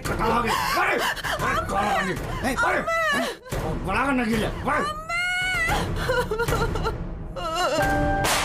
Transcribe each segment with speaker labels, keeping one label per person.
Speaker 1: කතාවගේ වරේ කාලගන්නේ වරේ බලාගන්න ගිල්ල වරේ
Speaker 2: Hello?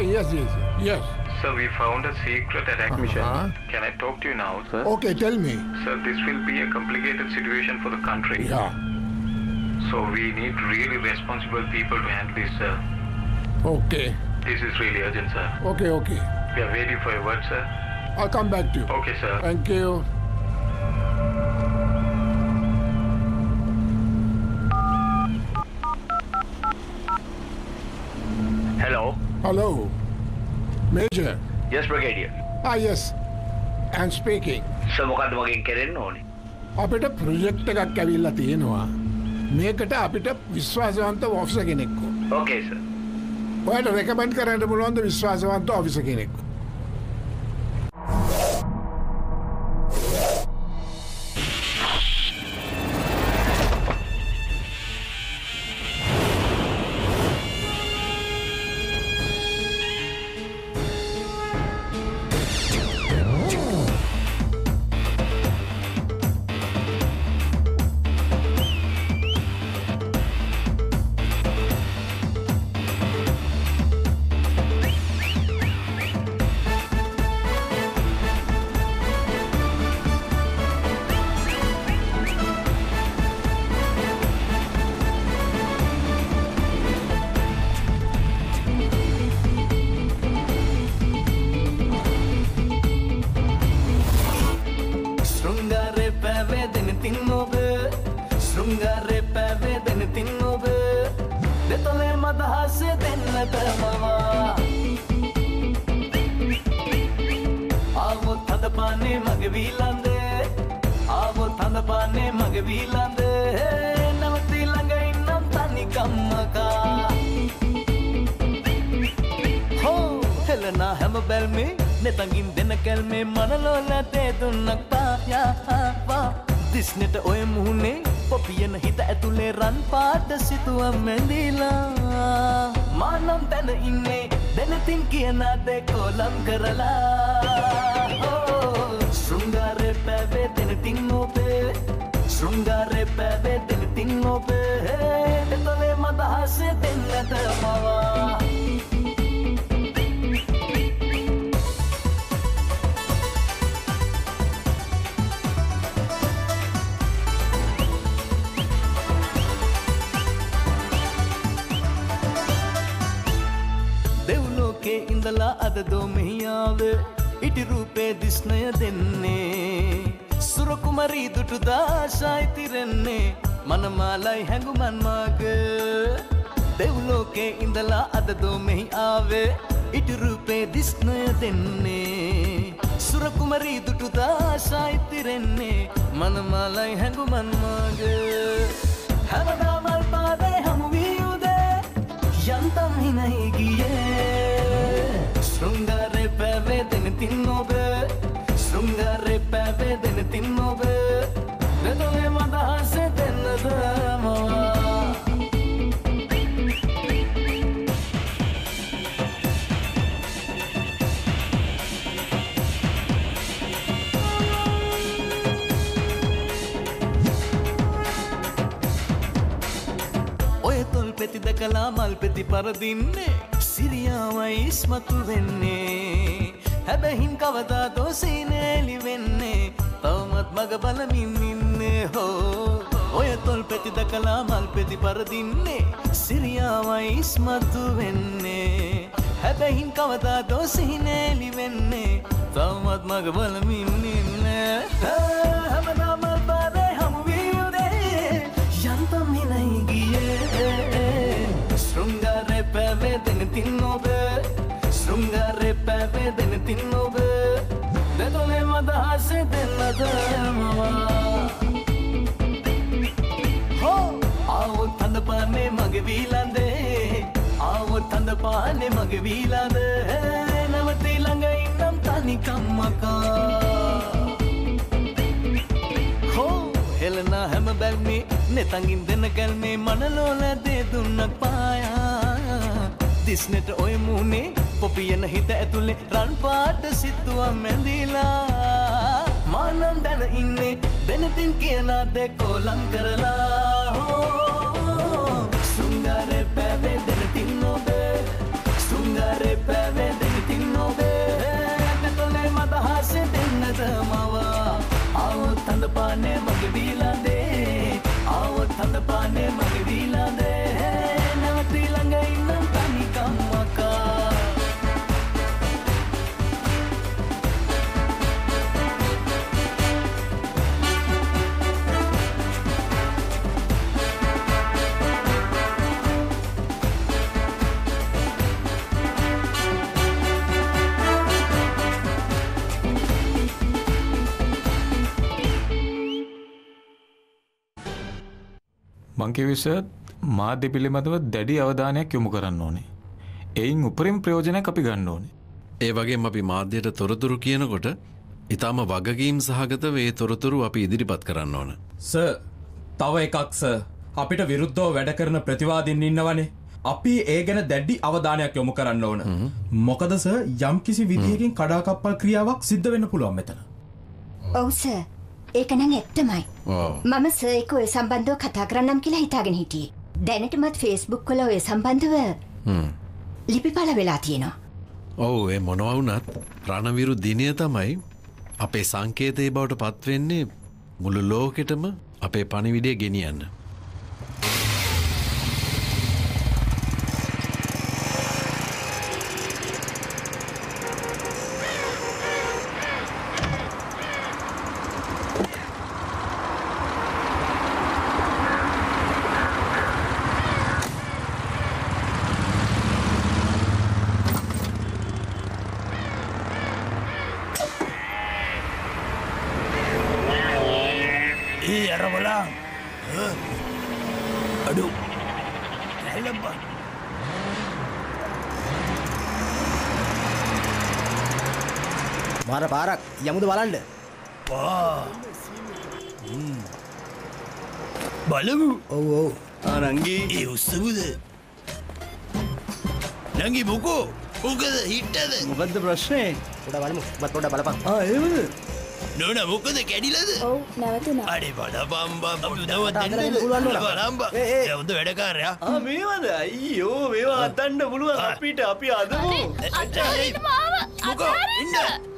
Speaker 2: Yes, yes, yes.
Speaker 3: Sir, we found a secret attack mission.
Speaker 2: Uh-huh.
Speaker 3: Can I talk to you now, sir?
Speaker 2: Okay, tell me.
Speaker 3: Sir, this will be a complicated situation for the country.
Speaker 2: Yeah.
Speaker 3: So we need really responsible people to handle this, sir.
Speaker 2: Okay.
Speaker 3: This is really urgent, sir.
Speaker 2: Okay, okay.
Speaker 3: We are waiting for your word, sir.
Speaker 2: I'll come back to you.
Speaker 3: Okay, sir.
Speaker 2: Thank you. Major.
Speaker 4: Yes, Brigadier.
Speaker 2: Ah, yes. I'm speaking.
Speaker 4: Sa මොකක්ද මගෙන් කෙරෙන්න ඕනේ?
Speaker 2: අපිට project එකක් ඇවිල්ලා තියෙනවා. මේකට අපිට විශ්වාසවන්ත ඔෆිස කෙනෙක්කෝ.
Speaker 4: Sir.
Speaker 2: ඔයට රෙකමෙන්ඩ් කරන්න පුළුවන්ද විශ්වාසවන්ත ඔෆිස කෙනෙක්කු.
Speaker 5: දෙනතින් කියනාදේ කෝලම් කරලා ශෘංගාරය පැවේ දෙනතින් ඔබේ ශෘංගාරය පැවේ දෙනතින් ඔබේ එතොලේ මදහසේ දෙන්නට මවා දෙව්ලෝකේ ඉඳලා අද දෝමෙහියාව ඉටිරූපේ දිස්නය දෙන්නේ. සුරකුමරී දුටු දාශායිතිරෙන්නේ මනමාලයි හැඟුමන්මාග දෙව්ලෝකේ ඉඳලා අද දෝමෙහි ආවේ ඉටිරූපේ දිස්නය දෙන්නේ. සුරකුමරී දුටු දාශායිතිරෙන්නේ මනමාලයි හැඟුමන්මාග හැමදාමල් පාදේ හමුවී උදේ. යන්තම් හිනයි ගියේ. ශෘංගාරය පැවේදෙන තින් ඔබ ශෘංගාරය පැවේදෙන තින් ඔබ දෙදොලේ මදහසේ දෙන්නද මවා ඔය තොල් පෙති දැකලා මල් පෙති පරදින්නේ සිරියාවයි ඉස්මතු වෙන්නේ. හැබැහින් කවදා දෝසීනෑලි වෙන්නේ. තවමත් මග බලමින් ඉන්නේ හෝ. ඔය තොල් පෙති දැකලා මල් පෙති පරදින්නේ. සිරියාවයි ඉස්මතු වෙන්නේ. හැබැහින් කවදා දෝසිහිනෑලි වෙන්නේ. තවමත් මග බලමින් ඉන්න. හැමදාම පාදේ හමුවී උදේ යන්තම් හිනයි ගියේ. ශෘංගාරය පැවේදෙන තින් ඔබ. ශෘංගාරය පැවේදෙන තින් ඔබ. දෙදොලේ මදහසේ දෙන්නද මවා. හෝ! ආවොත් හඳ පානේ මගේ වීලන්දේ. ආවොත් හඳ පානේ මගේ වීලඳ නවතී ළඟ ඉන්නම් තනිකම්මකා හෝ! හෙලනා හැම බැල්මේ නෙතඟින් දෙන ගැල්මේ මනලෝල දේ දුන්නක් පායා. දිස්නෙට ඔය මුහුණේ පොපියන හිත ඇතුළේ රන් පාට සිත්තුව මැඳීලා මානම් දැන ඉන්නේ දෙනතින් කියනා දෙකෝලං කරලා. හෝ සුංගාරය පැවේ දෙනතින් නොබේ සුංගාරය පැවේ දෙනතින් නොබේ නැතොලේ මදහසේ දෙන්නද මවා? ආවොත් හඳ පානේ මගේ වීලාදේ ආවොත් හඳ පානේ මගේ වීලාදේ
Speaker 6: මංකිවිස මාධ්‍ය පිළිබඳව දැඩි අවධානයක් යොමු කරන්න ඕනේ. එයින් උපරිම ප්‍රයෝජනයක් අපි ගන්න ඕනේ.
Speaker 7: ඒ වගේ අපි මාධ්‍යයට තොරතුරු කියනකොට ඉතාම වගකීම් සහගත වේ තොරතුරු අපි ඉදිරිපත් කරන්න ඕන.
Speaker 8: ස තව එකක් ස අපිට විරුද්ධෝ වැඩ කරන ප්‍රතිවාදින් ඉන්නවනේ. අපි ඒ ගැන දැඩ්ඩි අවධානයක් යොමු කරන්න ඕන. මොකදස යම් කිසි විදිහකින් කඩාකප්පල් ක්‍රියාවක් සිද්ධ වෙන්න පුළුවන් මෙතන.
Speaker 9: ඔවුස ඒකනං ඇත්තමයි. මම සයක ඔය සම්බන්ධව කතා කරන්නම් කියලා හිතාගෙන හිටියේ. දැනටමත් ෆේස්බුක් කොල ඔය සම්බන්ධව ලිපි පල වෙලා තියෙනවා.
Speaker 7: ඔවු ඒ මොනවුනත් ප්‍රණවිරු දිනය තමයි අපේ සංකේතයේ බවට පත්වෙන්නේ මුළු ලෝකෙටම අපේ පණිවිඩිය ගෙනියන්න.
Speaker 1: ඒ අරවලා අඩු ඇල්ලම්බා
Speaker 10: මාර පාරක් යමුද බලන්ඩ
Speaker 1: බලමු.
Speaker 10: ඔව ඔව.
Speaker 1: ආනංගේ ඒ උස්සමුද නංගි මොකෝ? ඕකද හිට්ටද
Speaker 10: මොකක්ද ප්‍රශ්නය ොඩ බලමු. බත් පොඩ බලපක් ඒද
Speaker 1: නොන මොකද කැඩිලද?
Speaker 11: ඔව් නැවතුනා
Speaker 1: අඩේ
Speaker 10: ඒ.
Speaker 1: යවුද වැඩකාරයා.
Speaker 10: මේවද? අයියෝ මේවා අතන්ඩ පුළුවන් අපිට. අපි අදමු.
Speaker 1: මොකෝ? ඉන්න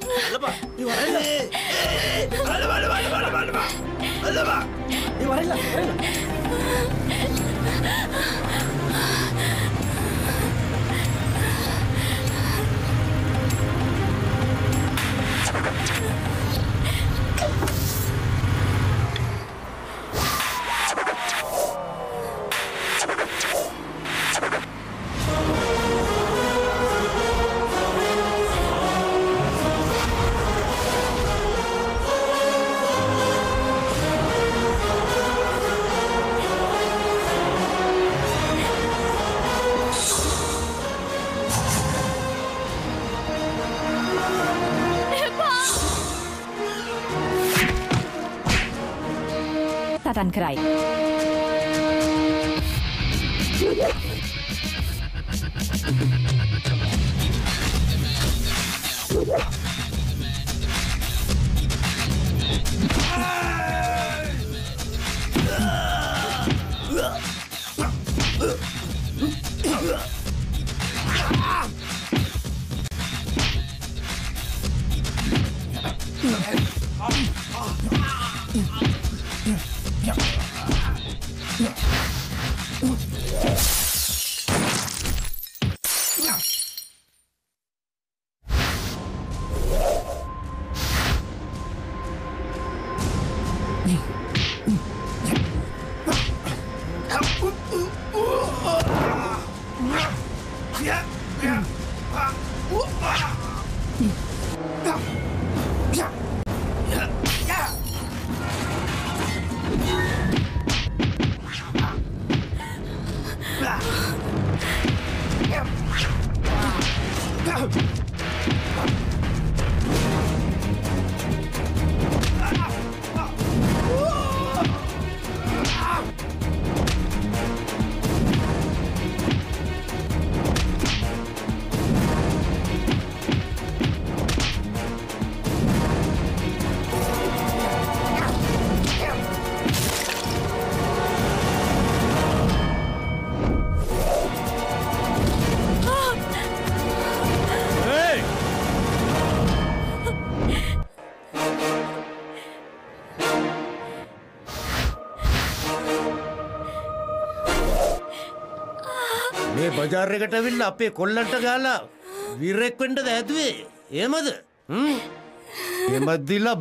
Speaker 1: நீ வரல வரல. බල බල බලපා අල්ලපා
Speaker 11: සටන් කරයි.
Speaker 10: මේ බජාර්යකට විල්ල අපේ කොල්ලන්ට ගාලා විරෙක්වෙන්ට ඇතුවේ ඒමද එමත්දිල්ලා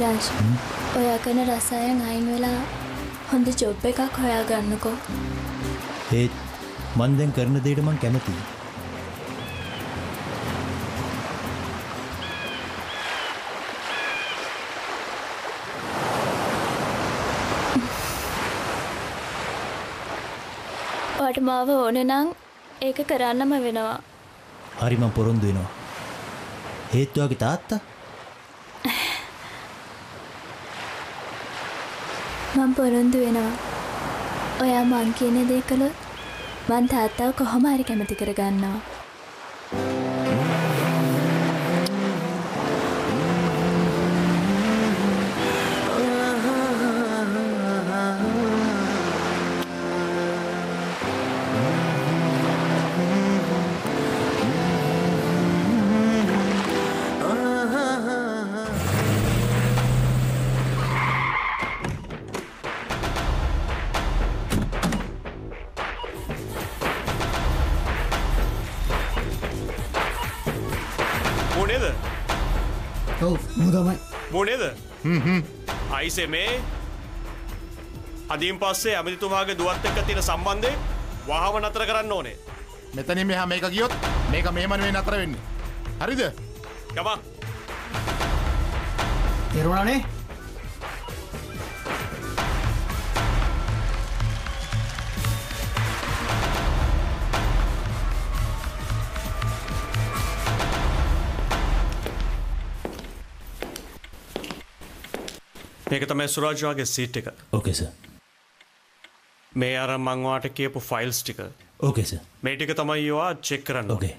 Speaker 12: සුරාජ් ඔයා කන රසායන් අයින් වෙලා හොඳ ජොබ් එකක් හොයා ගන්නකෝ
Speaker 13: ඒත් මන් දැන් කරන දේට මං කැමතියි.
Speaker 12: ඔට මාව ඕන නං ඒක කරන්නම වෙනවා.
Speaker 13: හරි මං පොරොන්දු වෙනවා. හේත්තුවාගේ තාත්තා
Speaker 12: මං පොරොන්දු වෙනවා. ඔයා මං කියන දේ කළොත් මං තාත්තාව කොහොම හරි කැමති කරගන්නවා.
Speaker 14: අයිසේ මේ අදීම් පස්සේ ඇමතිතුමාගේ දුවත් එක්ක තියෙන සම්බන්ධය වහම නතර කරන්න ඕනේ.
Speaker 15: මෙතනින් මෙහා මේක ගියොත් මේක මේමන වේ නතර වෙන්නේ. හරිද?
Speaker 14: ගමන්.
Speaker 16: තෙරුණනේ
Speaker 14: මේක තමයි සුරාජ්වාගේ සීට් එක.
Speaker 13: ඕකෙස
Speaker 14: මේ අර මංවාට කියපු ෆයිල්ස් ටික.
Speaker 13: ඕකෙස
Speaker 14: මේ ටික තමයි යවා චෙක් කරන්න.
Speaker 13: ඕකේ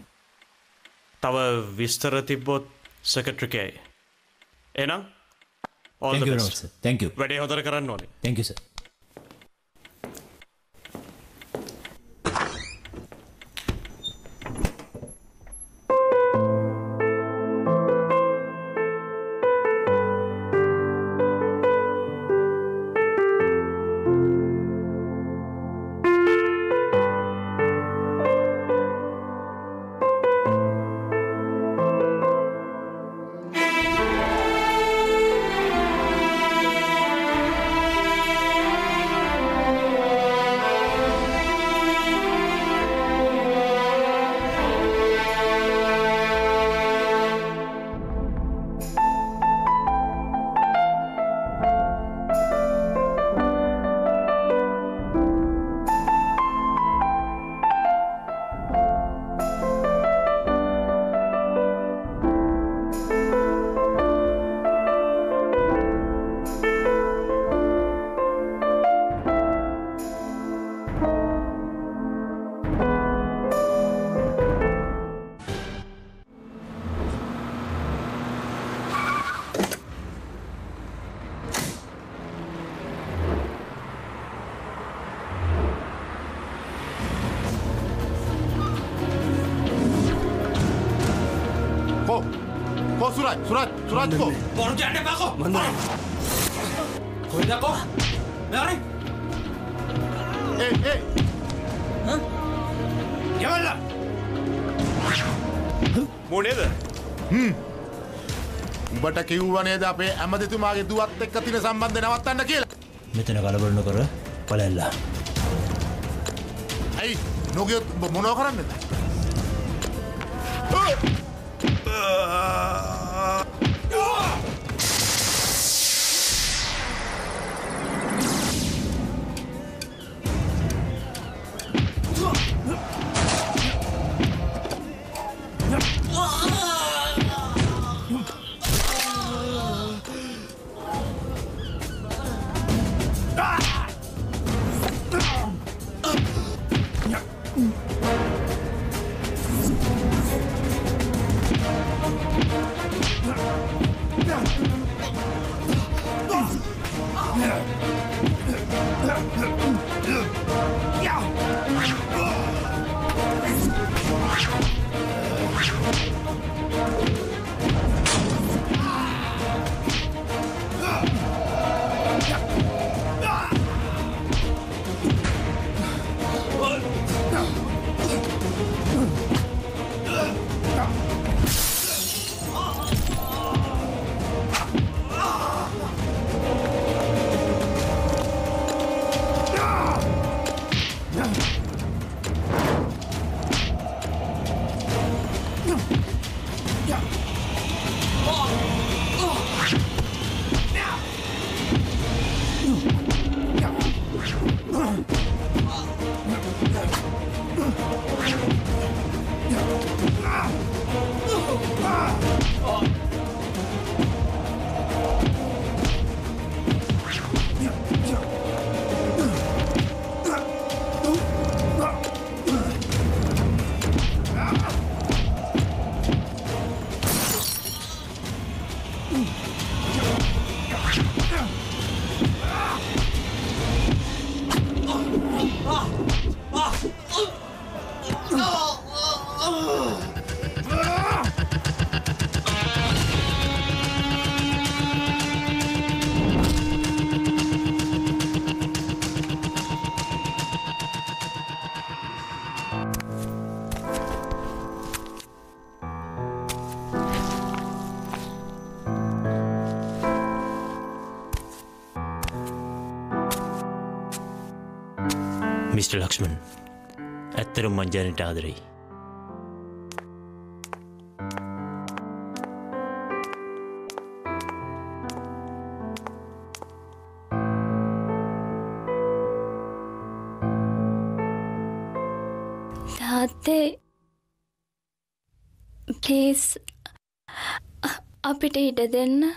Speaker 14: තව විස්තර තිබ්බොත් සකට්‍රිකයයි එනම්.
Speaker 13: Thank you.
Speaker 14: වැඩේ හොදර කරන්න ඕනේ.
Speaker 13: Thank
Speaker 15: සුරජ් සුරජ් කෝ
Speaker 1: බොරු කියන්න එපාකෝ මන්ද කොයිදකෝ මෙරි
Speaker 15: ඒ ඒ
Speaker 1: යවල්ලා
Speaker 14: මූනේද?
Speaker 15: උඹට කිව්වනේද අපේ ඇමතිතුමාගේ දුවත් එක්ක තින සම්බන්ධ නවත්තන්න කියලා?
Speaker 13: මෙතන කලබල නොකර පලැල්ලා
Speaker 15: ඇයි? නොගියොත් මොනව කරන්නද
Speaker 17: මිස්ට ලක්ෂ්මන් ඇත්තරම් මංජානට ආදරෙයි.
Speaker 12: තාත්තේ ප්ලීස් අපිට ඉඩ දෙන්න.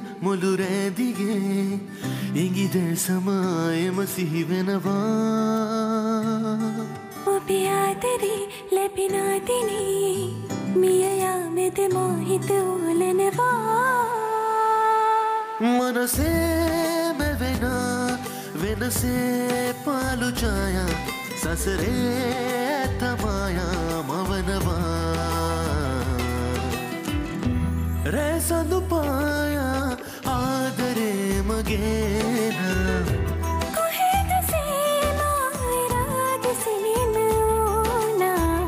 Speaker 18: දිගුසිනයේ මුළුරෑදිගේ ඉඟිද සමායම සිහිවෙනවා.
Speaker 19: ඔබේ ආදරේ ලැබිනාදිනේ මිය යාමෙද මෝහිත ඕලනවා
Speaker 18: මනසේ මෙවෙන වෙනසේ පාලු ඡායා සසරේ තමායා මවනවා. රැසඳු පායා ආදරේ මගේන
Speaker 19: කොහෙද සීමාරාග සිනින ඕනා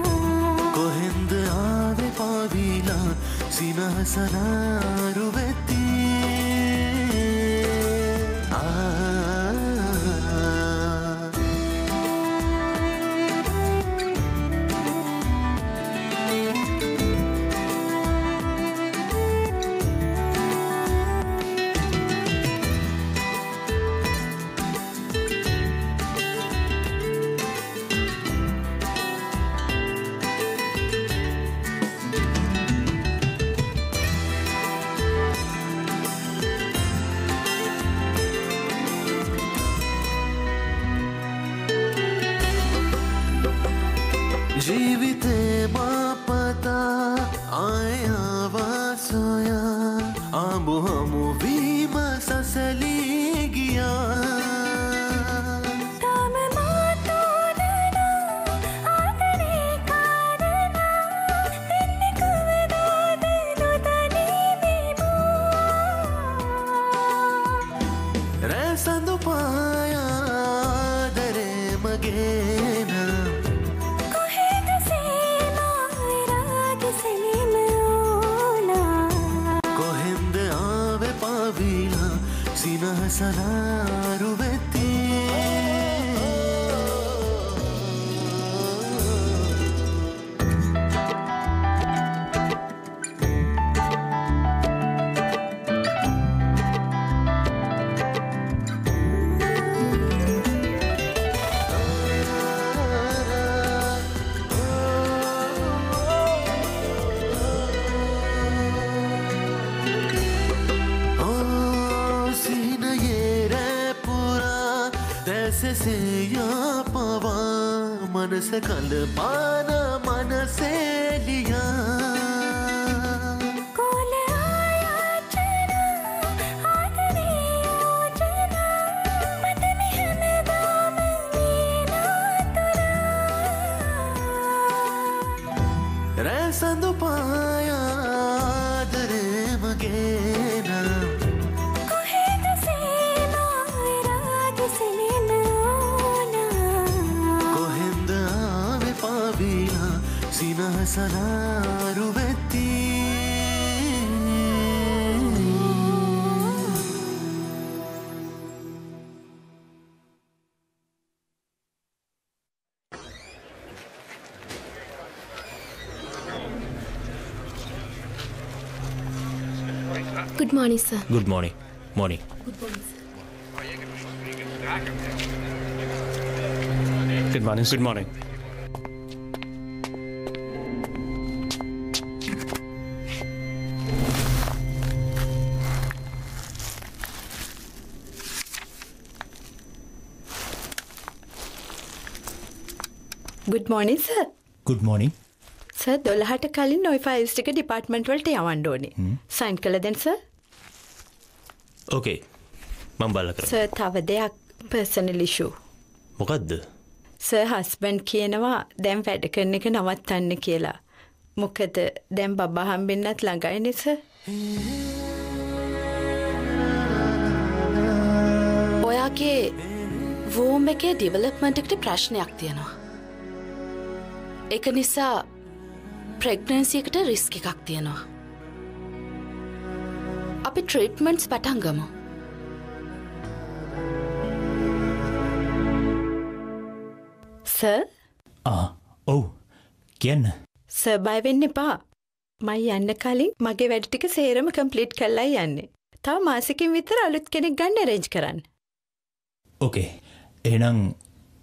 Speaker 12: Good morning, sir.
Speaker 17: Good morning. Morning.
Speaker 12: Good morning, sir.
Speaker 14: Good morning. Good morning.
Speaker 20: Good මෝනින් ස
Speaker 13: good මෝනිින්
Speaker 20: ස දොළහට කලින් නොයි ෆයිල්ස් ටික ඩිපාර්ට්මන්ට් වලට යවන්න ඕනේ. සයින් කළ දෙන්න ස
Speaker 21: ඕකේ මං බල්ල කර
Speaker 20: ස තව දෙයක් පර්සනල් ඉෂු
Speaker 21: මොකක්ද
Speaker 20: ස හස්බන්ඩ් කියනවා දැන් වැඩ කරන එක නවත්තන්න කියලා. මොකද දැන් බබා හම්බෙන්නත් ළඟයි නිස
Speaker 22: ඔයාගේ වූම් එකේ ඩිවලප්මන්ට්කට ප්‍රශ්නයක් තියෙනවා. එක නිසා ප්‍රෙග්නන්සියකට රිස්ක එකක් තියෙනවා. අපි ට්‍රීට්මන්ට්ස් පටන්ගමු.
Speaker 20: ස
Speaker 13: ඔව්. කියන්න.
Speaker 20: ස බයවෙන්න එපා. මයි යන්න කලින් මගේ වැඩ ටික සේරම කම්පලිට් කල්ලා යන්නේ. තව මාසකින් විතර අලුත් කෙනෙක් ගන්න රෙන්ජ් කරන්න.
Speaker 13: ඕකේ එහෙනම්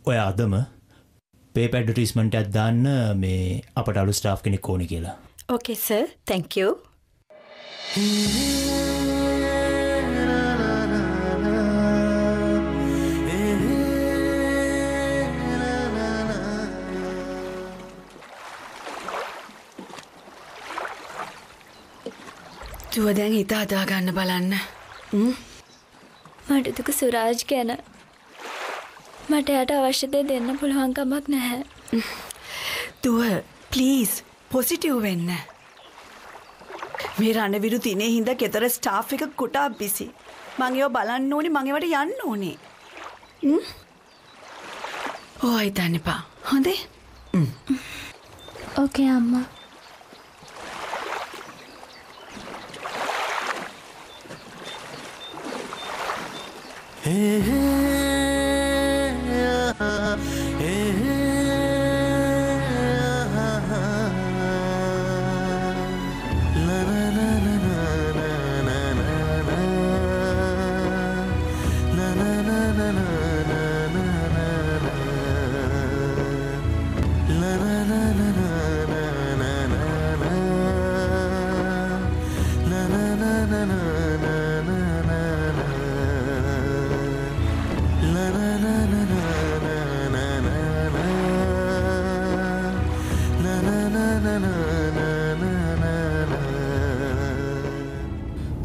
Speaker 13: ඔය අදම පේපැඩටිස්මට ඇත්දාන්න මේ අපට අලු ස්ටාෆ් කෙනෙක් ඕනි කියලා.
Speaker 20: ඕකේ ස තැංකෝ
Speaker 22: දුව දැන් හිත හදාගන්න බලන්න.
Speaker 12: මට දුක සුරාජ් ගැන මට යට අවශ්‍යදය දෙන්න පුළුවන්කමක් නැහැ.
Speaker 22: දුව ප්ලීස් පොසිටිව් වෙන්න. මේ රණවිරු තිනේ හින්ද ගෙතර ස්ටාෆ් එක කුටා බිසි. මං ඒව බලන්න ඕනි මං ඒවට යන්න ඕනේ. ඕ හිතන්න එපා. හොඳේ?
Speaker 12: ඕකේ අම්මා.
Speaker 18: Uh,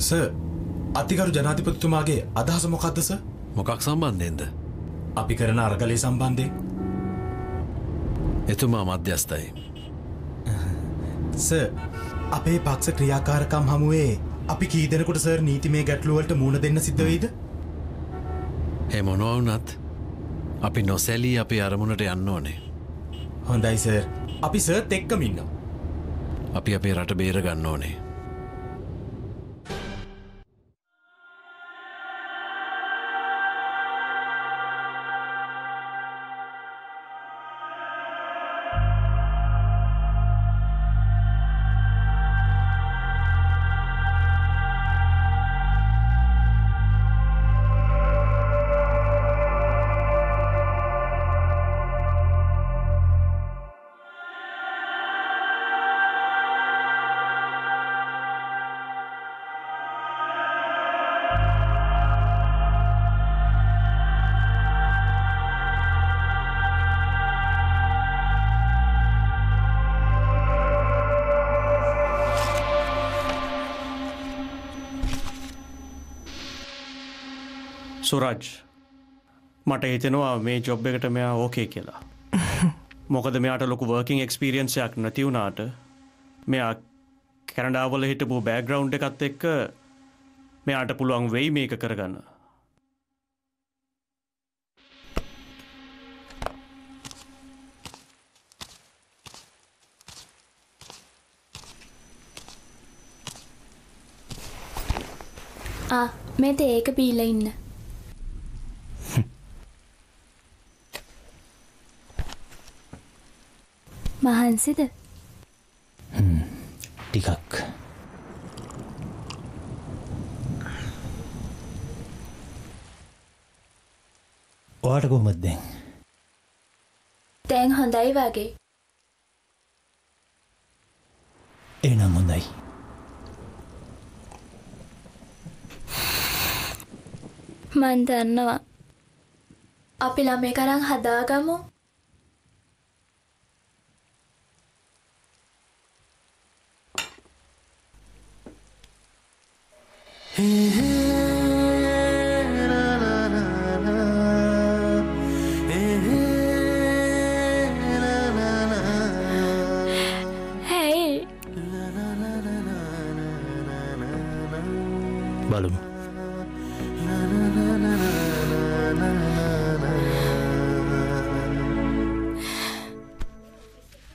Speaker 18: ස අතිකරු ජනාතිපතිතුමාගේ අදහස මොකක්දස
Speaker 7: මොකක් සම්බන්ධයෙන්ද?
Speaker 18: අපි කරන අර්ගලය සම්බන්ධය
Speaker 7: එතුමා මධ්‍යස්ථයි.
Speaker 18: ස අපේ පක්ෂ ක්‍රියාකාරකම් හමුවේ අපි කීදෙනකොට සර් නීතිමේ ගැටලුවලට මුණ දෙන්න සිද්ධවීද
Speaker 7: ඒ මොනවවුනත් අපි නොසැලී අපි අරමුණට යන්න ඕනේ.
Speaker 18: හොඳයි සර් අපි සර්ත් එක්කම ඉන්න
Speaker 7: අපි අපේ රට බේර ගන්න ඕනේ
Speaker 14: සුරජ් මට හිතෙනවා මේ ජොබ් එකට මෙයා ඕකේ කියලා. මොකද මෙයාට ලොකු වර්කින් එක්ස්පිරියන්සයක් නැතිවුණාට මෙයා කැනඩාවල හිටපු බෑග්‍රවුන්් එකත් එක්ක මෙයාට පුළුවන් වෙයි මේක කරගන්න.
Speaker 12: ආ මේ ඒක බීල ඉන්න. මහන්සිද?
Speaker 13: ටිකක්. ඔයාට කොහොමද දැන්?
Speaker 12: දැන් හොඳයි වගේ.
Speaker 23: එනම් හොඳයි.
Speaker 12: මන් දන්නවා. අපි ළමේ කරන් හදාගමු හැයි
Speaker 13: බලමු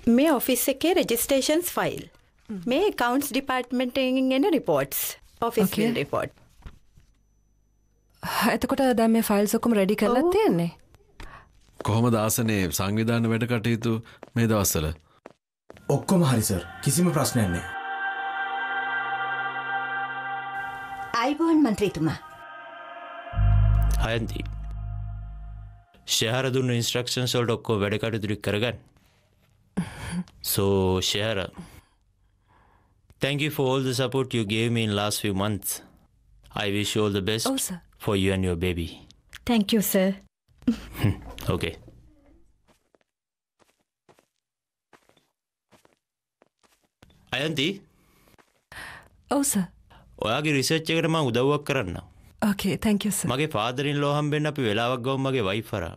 Speaker 20: මේ ඔෆිස් එකේ රෙජිස්ටේෂන්ස් ෆයිල් මේ කවන්ස් ඩිපාර්ට්මෙන්ටෙන් එන රිපෝට්ස් ඔෆිස්
Speaker 24: Okay.
Speaker 20: රිපෝට්
Speaker 24: එතකොට දැන් මේ ෆයිල්ස් ඔක්කොම රෙඩි කරලා තියෙන්නේ?
Speaker 7: කොහොම දාසනේ සංවිධාන වැඩ කටයුතු මේ දවස්සල
Speaker 8: ඔක්කොම හරිසර් කිසිම ප්‍රශ්නයන්නේ
Speaker 9: අයිබෝන් මන්ත්‍රීතුමා.
Speaker 13: අයන්ති ශහර දුන්න ඉන්ස්ට්‍රක්ෂන් සොල්ට ඔක්කෝ වැඩ කටතුරි කරගන්න. So, Shahara, thank you for all the support you gave me in last few months. I wish you all the best
Speaker 20: Oh, sir.
Speaker 13: for you and your baby.
Speaker 20: Thank you, sir.
Speaker 13: Okay. අයන්ති
Speaker 24: ඔව් sir
Speaker 13: ඔයාගේ research එකට මම උදව්වක් කරන්න.
Speaker 24: ඕකේ thank you sir
Speaker 13: මගේ ෆාදරින් ලෝ හම්බෙන්න අපි වෙලාවක් ගවමු මගේ වයිෆ් හරහා.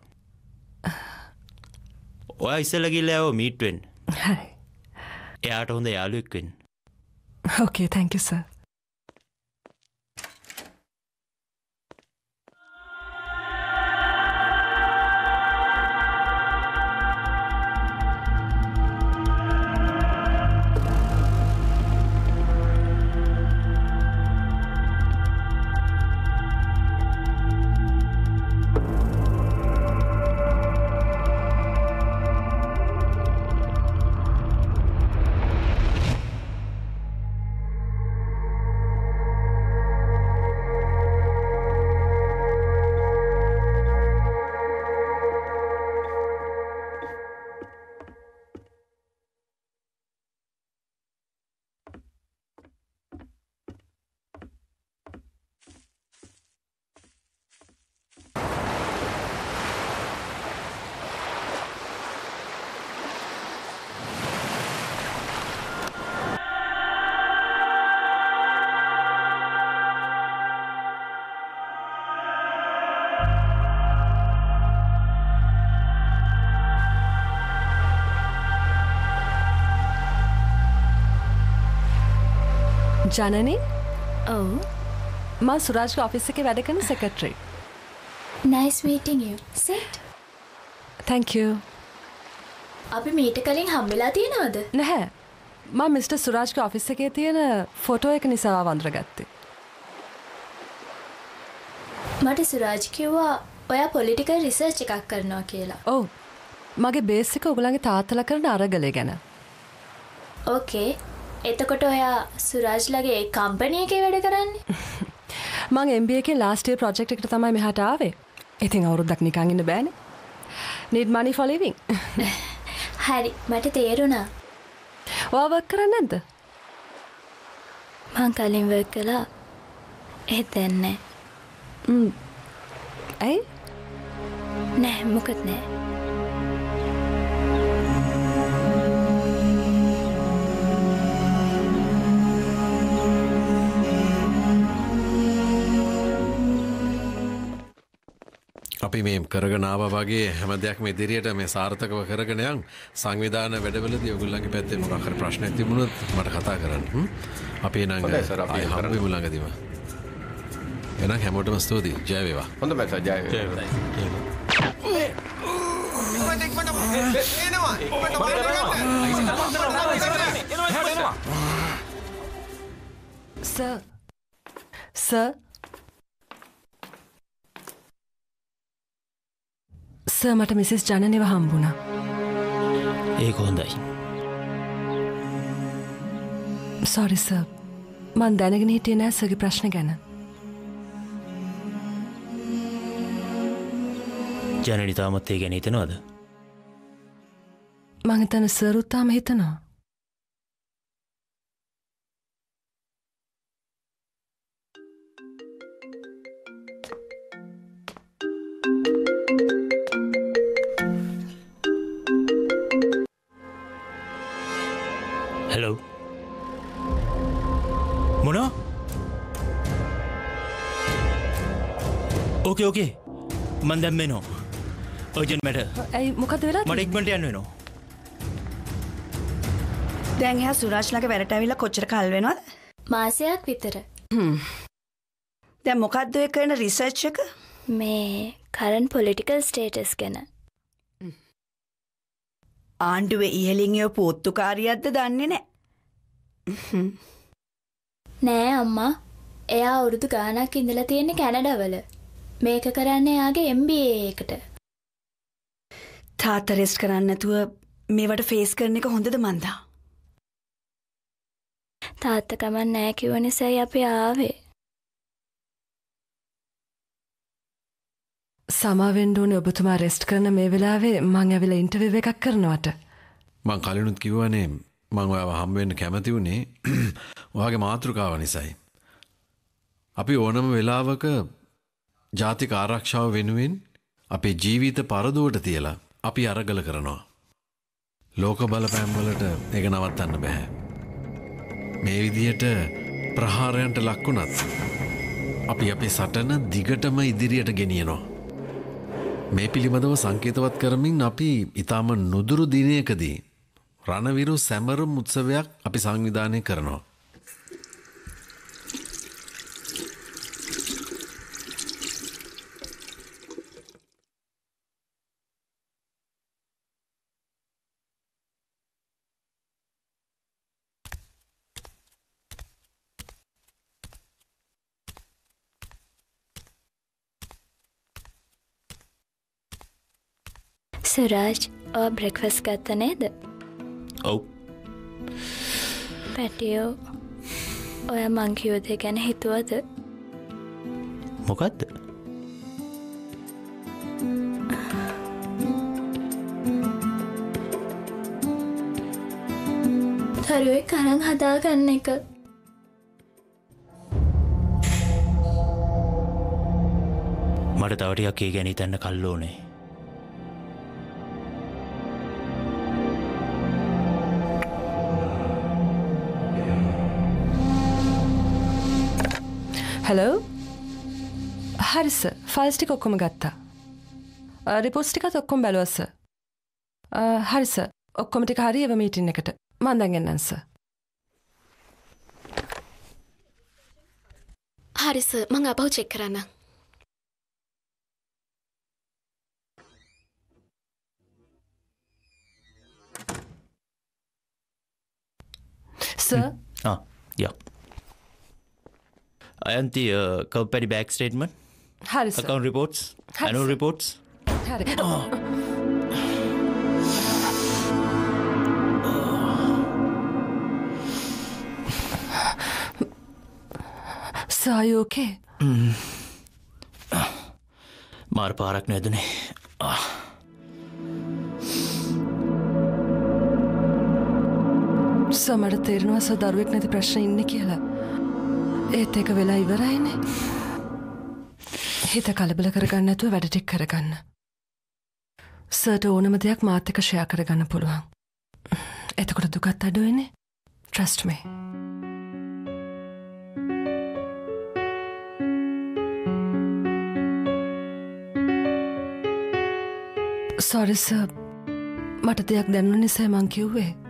Speaker 13: ඔයා ඉස්සෙල්ලා ගිහලා ආව මීට් වෙන්න.
Speaker 24: හරි
Speaker 13: එයාට හොඳ යාළුවෙක් වෙන්න.
Speaker 24: ඕකේ thank you sir ජනනි?
Speaker 12: ඔව්.
Speaker 24: මා සුරාජ්ගේ ඔෆිස් එකේ වැඩ කරන thank you.
Speaker 12: අපි මීට කලින් හම්බෙලා තියෙනවද?
Speaker 24: නැහැ. මා මිස්ටර් සුරාජ්ගේ ඔෆිස් එකේ තියෙන ෆොටෝ එක නිසා වන්දරගත්තේ
Speaker 12: මට සුරාජ් කිව්වා ඔයා පොලිටිකල් රිසර්ච් එකක් කරනවා කියලා.
Speaker 24: ඔව්. මගේ බේස් එක ඔයගලගේ තාත්තලා කරන අරගලය ගැන.
Speaker 12: ඕකේ එතකොට ඔයා සුරාජ්ලගේ කම්පනය එකේ වැඩ කරන්නේ
Speaker 24: මං එකේ ලාස්ට් ඉයර් ප්‍රොජෙක්ට් එකට තමයි මෙහාට ආවේ. ඉතින් අවුරුද්දක් නිකන් ඉන්න බෑනේ. money for living.
Speaker 12: හරි මට තේරුණා
Speaker 24: වර්ක් කරන්නේ නැද්ද?
Speaker 12: මං කලින් වර්ක් කළා ඒත් දැන් නෑ
Speaker 24: ම් ඇයි?
Speaker 12: නෑ මොකත් නෑ
Speaker 7: අපි මේ කරගනාව වගේ හැම දෙයක් මේ දිරියට මේ සාර්ථකව කරගෙනයන් සංවිධාන වැඩවලද ඔගුල්ලගේ පැත්තේ මොකහර ප්‍රශ්න තිබුණොත් මට කතා කරන්න? අපේ නං
Speaker 25: හොඳයි සර්, අපි ඒක
Speaker 7: හම්බ මුලඟදීම එනම් හැමෝටම ස්තුතියි. ජයවේවා
Speaker 25: හොඳ පැස ජය
Speaker 24: සර් සර් සර් මට මිසස් ජනනිව හම්බුණා.
Speaker 13: ඒක හොඳයි.
Speaker 24: Sorry sir. මං දැනගෙන හිටියේ නෑ සර්ගේ ප්‍රශ්න ගැන.
Speaker 13: ජනනි තාමත් ඒ ගැන හිතනවද?
Speaker 24: මංහිතන සරුත්තාම හිතනවා.
Speaker 13: ඕකේ ඕකේ මන් දැම්මේ නෝ ඔජන් මැට
Speaker 24: ඇයි මොකද වෙලා
Speaker 13: මට ඉක්මට යන්න වෙනවා
Speaker 22: දැන් එහා සුරාජ්ලගේ වැඩට ඇවිල්ලා කොච්චර කල් වෙනවද?
Speaker 12: මාසයක් විතර.
Speaker 22: දැන් මොකද්ද ඔය කරන රිසර්ච් එක?
Speaker 12: මේ කරන් පොලිටිකල් ස්ටේටස් ගැන.
Speaker 22: ආණ්ඩුවේ ඉහලින් එව පොත්තුකාරියක්ද දන්නේ නැහැ.
Speaker 12: නෑ අම්මා එයා අවුරුදු ගානක් ඉඳලා තියෙන්නේ කැනඩවල. මේක කරන්න එයාගේ MBA එකට.
Speaker 22: තාත්තා රෙස්ට් කරන්න නැතුව මේවට ෆේස් කරන එක හොඳද මන්දා?
Speaker 12: තාත්තා කමක් නෑ කිව්ව නිසායි අපි ආවේ.
Speaker 24: සමාවෙන්ඩෝනේ ඔබතුමා රෙස්ට් කරන මේ වෙලාවේ මං ඇවිල ඉන්ටවව එකක් කරනවට.
Speaker 7: මං කලිනුත් කිව්වනේ මං ඔයාව හම්බවෙන්න කැමති වුණේ ඔයාගේ මාතෘකාව නිසයි. අපි ඕනම වෙලාවක ජාතික ආරක්ෂාව වෙනුවෙන් අපේ ජීවිත පරදුවට තියලා අපි අරගල කරනවා. ලෝක බලපෑම්වලට එක නවත්තන්න බැහැ. මේ විදියට ප්‍රහාරයන්ට ලක්වුණත් අපි අපේ සටන දිගටම ඉදිරියට ගෙනියනවා. මේ පිළිබඳව සංකේතවත් කරමින් අපි ඉතාම නුදුරු දිනයකදී රණවිරු සැමරුම් උත්සවයක් අපි සංවිධානය කරනවා.
Speaker 12: සුරාජ් ඔ බ්‍රෙක්ෆස් ගත්ත නේද?
Speaker 13: ඔව්
Speaker 12: පැටියෝ ඔය මංකියෝදය ගැන හිතුවද?
Speaker 13: මොකක්ද
Speaker 12: තරුවේ කරන් හදාගන්න එක
Speaker 13: මට තවටියක් ඒ ගැන තැන්න කල්ලෝනේ
Speaker 24: හැලෝ හරිස ෆල්ස්ටික ඔක්කොම ගත්තා. රිපොස්ටිකත් ඔක්කොම් බැලුවස්ස හරිස ඔක්කොමටි හරි එව මීටින් එකට. මන්දගෙන්න්නන්ස
Speaker 26: හරිස මං අපහු චෙක් කරන්න
Speaker 24: Sir?
Speaker 13: Ah, yeah. Ayanti, uh, company back statement,
Speaker 24: හරි sir.
Speaker 13: account reports,
Speaker 24: Hari,
Speaker 13: annual
Speaker 24: sir.
Speaker 13: reports.
Speaker 24: හරි සායෝකේ
Speaker 13: මාර පාරක් නැදනේ.
Speaker 24: සමට තේරෙනවා ස දරුවෙක් නැති ප්‍රශ්න ඉන්න කියලා. ඒත් එක වෙලා ඉවරයිනේ. හිත කලබල කරගන්න ඇතුව වැඩටික් කරගන්න. සර්ට ඕනම දෙයක් මාත්‍යක ෂයා කරගන්න පුළුවන්. එතකොට දුකත් අඩුවනේ ට්‍රස්ට් මේ. සොරිස මට දෙයක් දැන්න නිසා මං කිව්වේ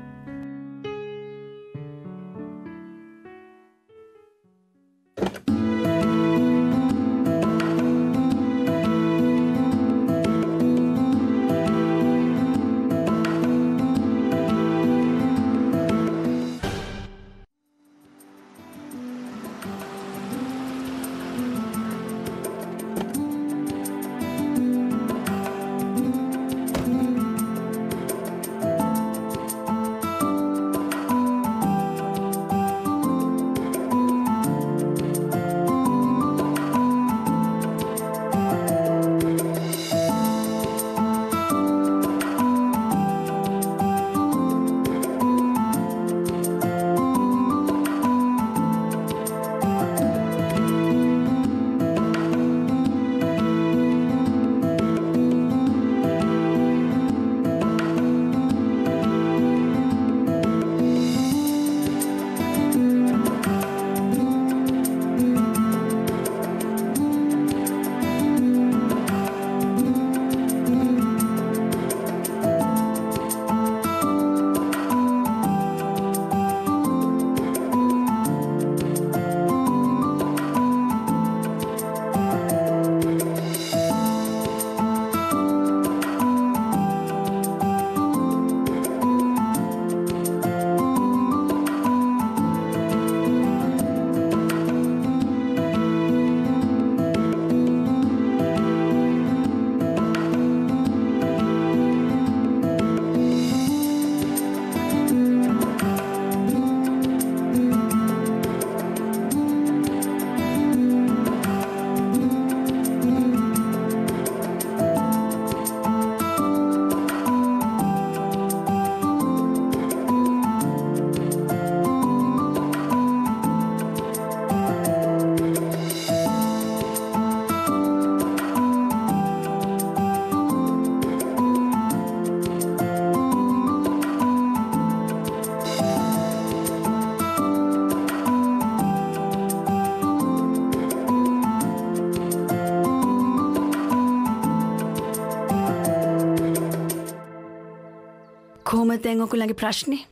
Speaker 22: දැන් ඔකුලගේ ප්‍රශ්නේ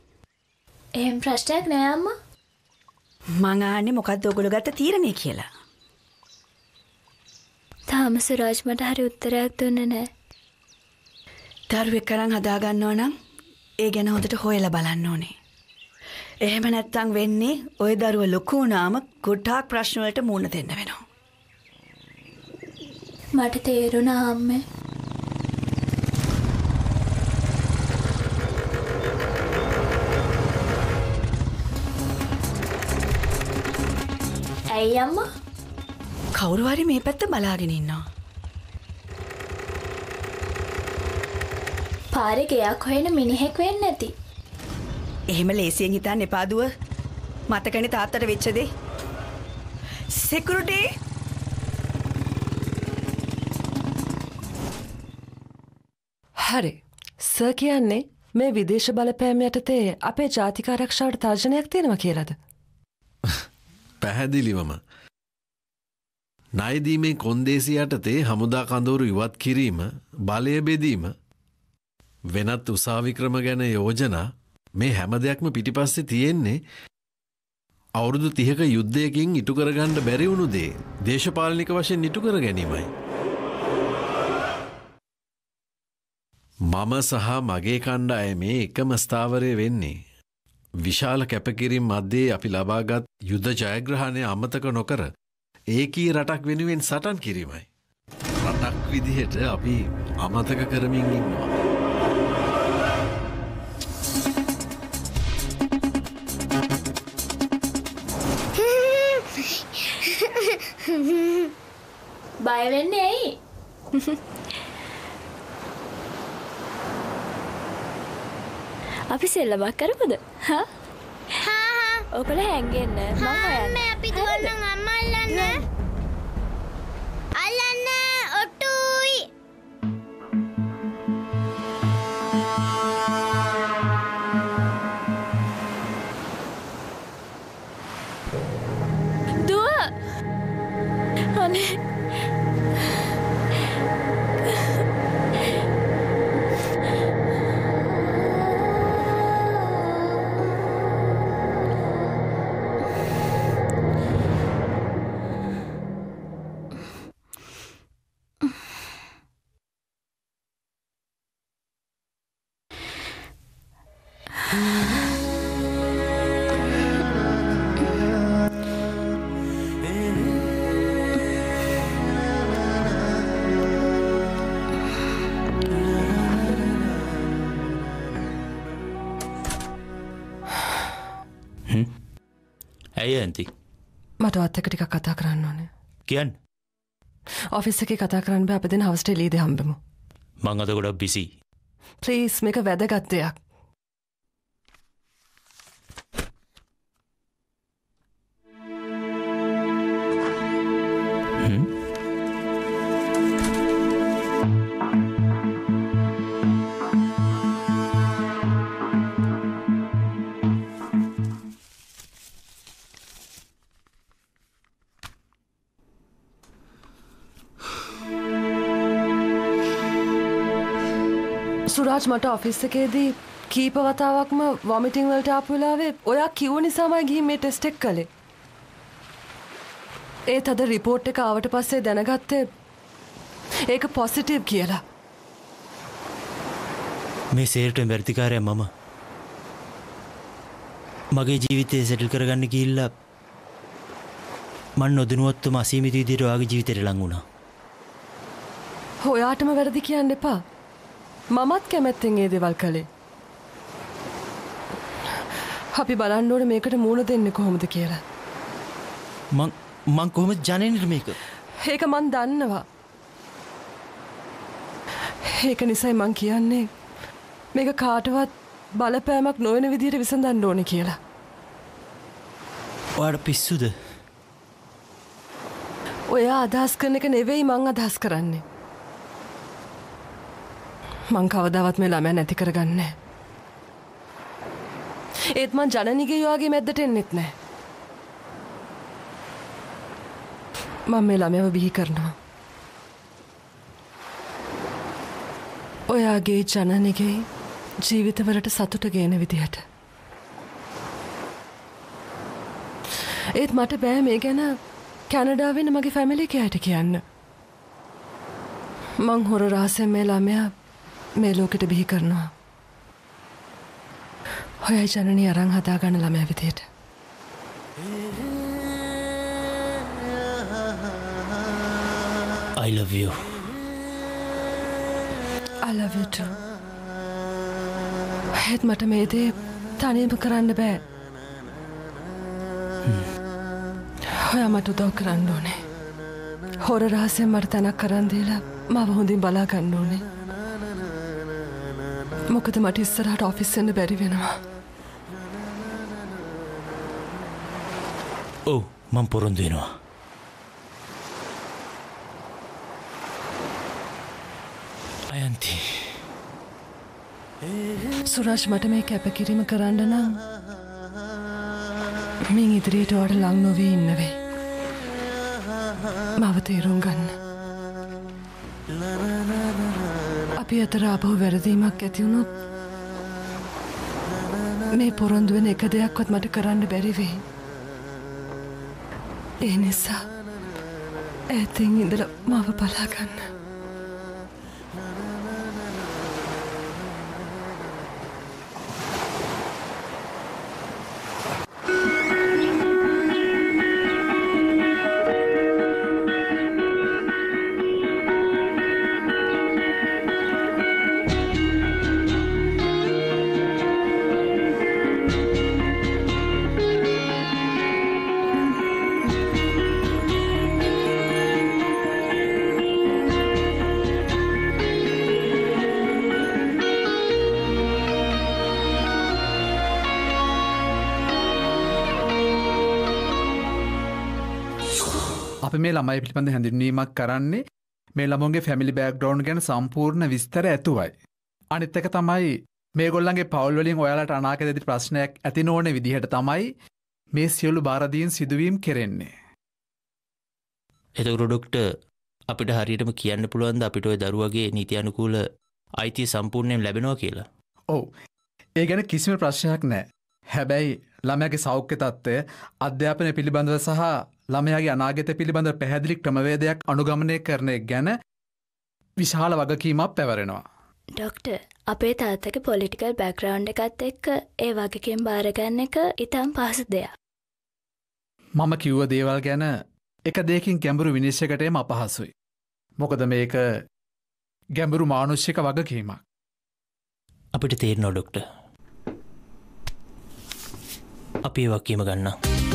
Speaker 12: එහෙම ප්‍රශ්නයක් නෑ අම්මා.
Speaker 22: මං ආන්නේ මොකක්ද ඔගොල්ලෝ ගත්ත තීරණය කියලා.
Speaker 12: තාම සුරාජ් මට හරි උත්තරයක් දුන්නේ නෑ.
Speaker 22: දරුවෙක් කරන් හදාගන්නවා නම් ඒ ගැන හොඳට හොයලා බලන්න ඕනේ. එහෙම නැත්තම් වෙන්නේ ওই දරුව ලොකු වුණාම ගොඩාක් ප්‍රශ්න වලට මුහුණ දෙන්න වෙනවා.
Speaker 12: මට තේරුණා අම්මේ. ඇයි අම්මා?
Speaker 22: කවුරු හරි මේ පැත්ත බලාගෙන ඉන්නවා.
Speaker 12: පාරේ ගෙයක් හොයන මිනිහෙක් වෙන්න ඇති.
Speaker 22: එහෙම ලේසියෙන් හිතන්න එපා දුව. මතකනේ තාත්තට වෙච්ච දේ. සිකියුරිටි
Speaker 24: හරි. සර් කියන්නේ මේ විදේශ බලපෑම් යටතේ අපේ ජාතික ආරක්ෂාවට තර්ජනයක් තියෙනවා කියලාද?
Speaker 7: පැහැදිලිවම. නයිදීමේ කොන්දේසි යටතේ හමුදා කඳවුරු ඉවත් කිරීම බලය බෙදීම වෙනත් උසාවික්‍රම ගැන යෝජනා මේ හැම දෙයක්ම පිටිපස්සේ තියෙන්නේ අවුරුදු තිහක යුද්ධයකින් ඉටු කරගණ්ඩ බැරිවුණු දේ දේශපාලනික වශයෙන් ඉටු කර ගැනීමයි. මම සහ මගේ කණ්ඩ අය මේ එකම ස්ථාවරය වෙන්නේ. විශාල කැපකිරින් මධ්‍යයේ අපි ලබාගත් යුද්ධ ජයග්‍රහණය අමතක නොකර ඒකී රටක් වෙනුවෙන් සටන් කිරීමයි. රටක් විදිහට අපි අමතක කරමින් ඉන්නවා.
Speaker 12: බය වෙන්නේ ඇයි? අපි සෙල්ලමක් කරමුද? හා? ඔකල හැංගෙන්න මම.
Speaker 19: අපි දුවන්න අම්මා
Speaker 17: ඇයි ඇන්ති
Speaker 24: මට වත් එක ටිකක් කතා කරන්න ඕනේ.
Speaker 17: කියන්න
Speaker 24: ඔෆිස් එකේ කතා කරන්න අපි දෙන හවස්ට එළියද හම්බෙමු.
Speaker 17: මං අද ගොඩක් බිසි
Speaker 24: ප්ලීස් මේක වැදගත් දෙයක්. සුරාජ් මට ඔෆිස් එකේදී කීප වතාවක්ම වොමිටිං වලට ආපු වෙලාවේ ඔයා කිව්ව නිසාමයි ගිහින් මේ ටෙස්ට් එක කළේ. ඒත් අද රිපෝට් එක ආවට පස්සේ දැනගත්තේ ඒක පොසිටිව් කියලා.
Speaker 17: මේ සේරට බැර්තිකාරය මම මගේ ජීවිතය සැටල් කරගන්න කිල්ලා මන් නොදනුවත්තුම අසීමිත විදියට ඔයාගේ ජීවිතයට ලං වුණා
Speaker 24: ඔයාටම වැරදි කියන්න එපා. මමත් කැමැත්තෙන් ඒ දෙවල් කළේ. අපි බලන්න ඕන මේකට මූුණ දෙන්න කොහොමද කියලා.
Speaker 17: මං කොහොම ජනනට මේක
Speaker 24: ඒක මන් දන්නවා. ඒක නිසයි මං කියන්නේ මේක කාටවත් බලපෑමක් නොවන විදියට විසඳන්න ඕන කියලා.
Speaker 17: ඔයාට පිස්සුද
Speaker 24: ඔයා අදහස් කරන එක නෙවෙයි මං අදහස් කරන්නේ. මං කවදාවත් මේ ළමයා නැති කරගන්නේ. ඒත් මං ජනනිගයවාගේ මැද්දට එන්නෙත් නෑ. මං මේ ළමයව බිහි කරනවා. ඔයාගේ ජනනිගෙයි ජීවිතවලට සතුට ගේන විදිහට. ඒත් මට බෑ මේ ගැන කැනඩාවෙන මගේ ෆැමිලික අයට කියන්න. මං හොර රහසෙන් මේ ළමයා මේ ලෝකෙට බිහි කරනවා. හොයයි ජනනී අරං හදාගන්න ළමය විදියට.
Speaker 13: I love you.
Speaker 24: I love you too. හෙත් මට මේ දේ තනීම කරන්න බෑ. හොයා මට උදව් කරන්න ඕනේ. හොර රහසෙන් මට තැනක් කරන් දීලා මව හොඳින් බලා ගන්න ඕනේ. මොකද මට ඉස්සරහට ඔෆිස් එන්න බැරි වෙනවා.
Speaker 13: ඔව් මං පොරොන්දු වෙනවා. අයන්ති.
Speaker 24: සුරාජ් මට මේ කැපකිරීම කරන්න නම් මින් ඉදිරියට වට ලං නොවී ඉන්නවේ. මව තේරුම් ගන්න. අපි අතර අපහු වැරදීමක් ඇතිවුණොත් මේ පොරොන්දුවෙන එක දෙයක්වත් මට කරන්න බැරිවේ. ඒ නිසා ඇතින් ඉඳල මව බලාගන්න.
Speaker 27: ළමයි පිළිබඳ හැඳින්වීමක් කරන්නේ මේ ළමුන්ගේ ෆැමිලි බෑග්‍රවන්් ගැන සම්පූර්ණ විස්තර ඇතුවයි. අනිත්තක තමයි මේ ගොල්ලන්ගේ පවල්වලින් ඔයාලට අනාක ඇති ප්‍රශ්නයක් ඇති නෝන විදිහට තමයි මේ සියලු භාරදීන් සිදුවීම් කෙරෙන්නේ.
Speaker 17: එතකුරු ඩොක්ට අපිට හරියටම කියන්න පුළුවන්ද අපිට ඔය දරුවගේ නීති අනුකූල අයිතිය සම්පූර්ණයෙන් ලැබෙනවා කියලා.
Speaker 27: ඔවු ඒ ගැන කිසිම ප්‍රශ්නයක් නෑ. හැබැයි ළමයගේ සෞඛ්‍ය තත්ත්වය අධ්‍යාපනය පිළිබඳව සහ ළමයාගේ අනාගත පිළිබඳ පැහැදිලි ක්‍රමවේදයක් අනුගමනය කරනය ගැන විශාල වගකීමක් පැවරෙනවා.
Speaker 12: ඩොක්ට අපේ තාත්තක පොලිටිකල් බැක්රවන්් එකත් එක්ක ඒ වගකින් භාරගන්න එක ඉතාම් පහසු දෙයක්.
Speaker 27: මම කිව්ව දේවල් ගැන එක දෙකින් ගැඹුරු විනිශ්‍යකටයම අපහසුයි. මොකද මේක ගැඹුරු මානුෂ්‍යක වගකීමක්.
Speaker 13: අපිට තේරනෝ ඩොක්ට. අපි වක්කීම ගන්න.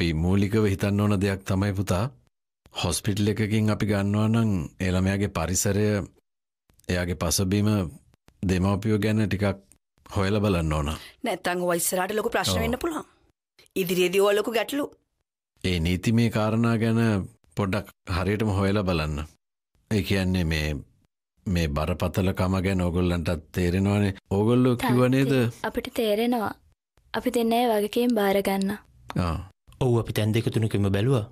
Speaker 7: අපි මූලිකව හිතන්න ඕන දෙයක් තමයි පුතා. හොස්පිටල් එකකින් අපි ගන්නවා නම් එළමයාගේ පරිසරය එයාගේ පසබීම දෙමවපියෝ ගැන ටිකක් හොයල බලන්න ඕන.
Speaker 22: නැත්තං වයිස්සරට ලොක ප්‍රශ්න වෙන්න පුළුවන්. ඉදිරියේදී ඕලොකු ගැටලු.
Speaker 7: ඒ නීති මේ කාරණා ගැන පොඩ්ඩක් හරියටම හොයලා බලන්න. ඒ කියන්නේ මේ මේ බරපතලකම ගැන ඔගොල්ලන්ටත් තේරෙනවානේ. ඕගොල්ලෝ කිවනේද
Speaker 12: අපිට තේරෙනවා. අපි දෙන්න ඒ වගකීම් භාරගන්න.
Speaker 13: ඔවු අපි තැන් දෙක තුනකම බැලුව.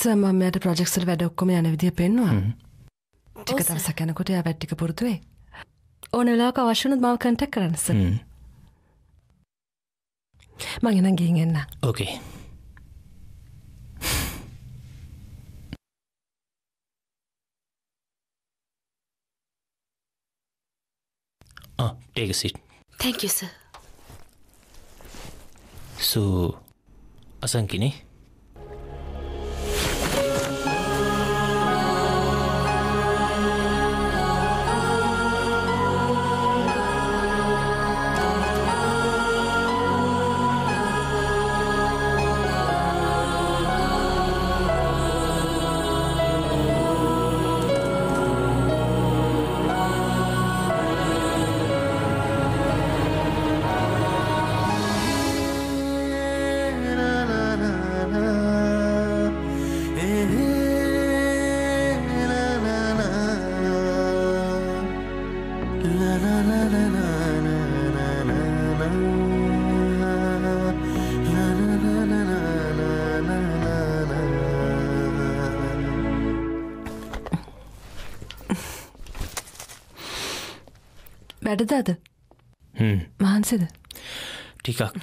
Speaker 24: ස මම යට ප්‍රජෙක්සල් වැඩ ඔක්කොම යන විදිහ පෙන්වා ටික දවස කැනකොට යා වැට්ටික පුරතුවේ ඕන වෙලාක අවශ්‍යනුත් මව කටක් කරන්නස මං එනම් ගිහින් එන්න.
Speaker 13: ඕකේ Oh,
Speaker 18: ah, take a seat.
Speaker 28: Thank you, sir.
Speaker 18: So, Asankini?
Speaker 24: වැඩද අද?
Speaker 18: හ්ම්.
Speaker 24: මහන්සිද?
Speaker 18: ටිකක්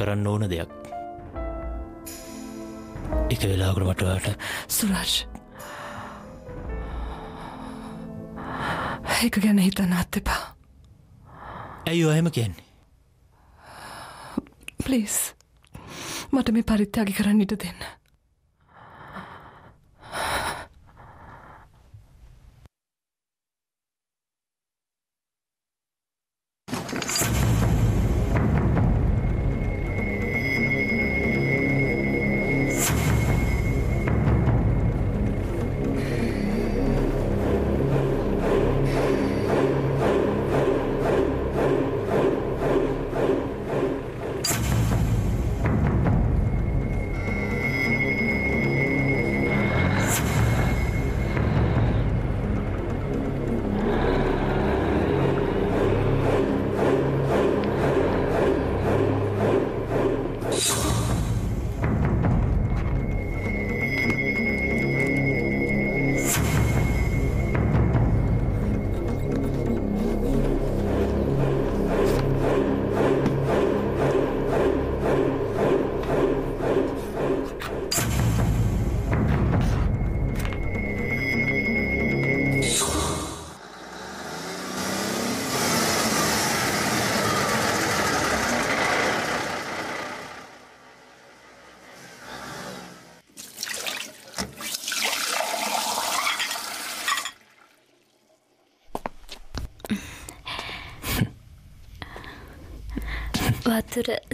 Speaker 18: කරන්න ඕන දෙයක්. එක වෙලාකට මටවාට
Speaker 24: සුරාජ්. ඒක ගැන හිතන්න අත් එපා.
Speaker 18: ඇයි ඔයම කියන්නේ?
Speaker 24: පලිස් මට මේ පරිත්‍යාගි කරන්න ඉට දෙන්න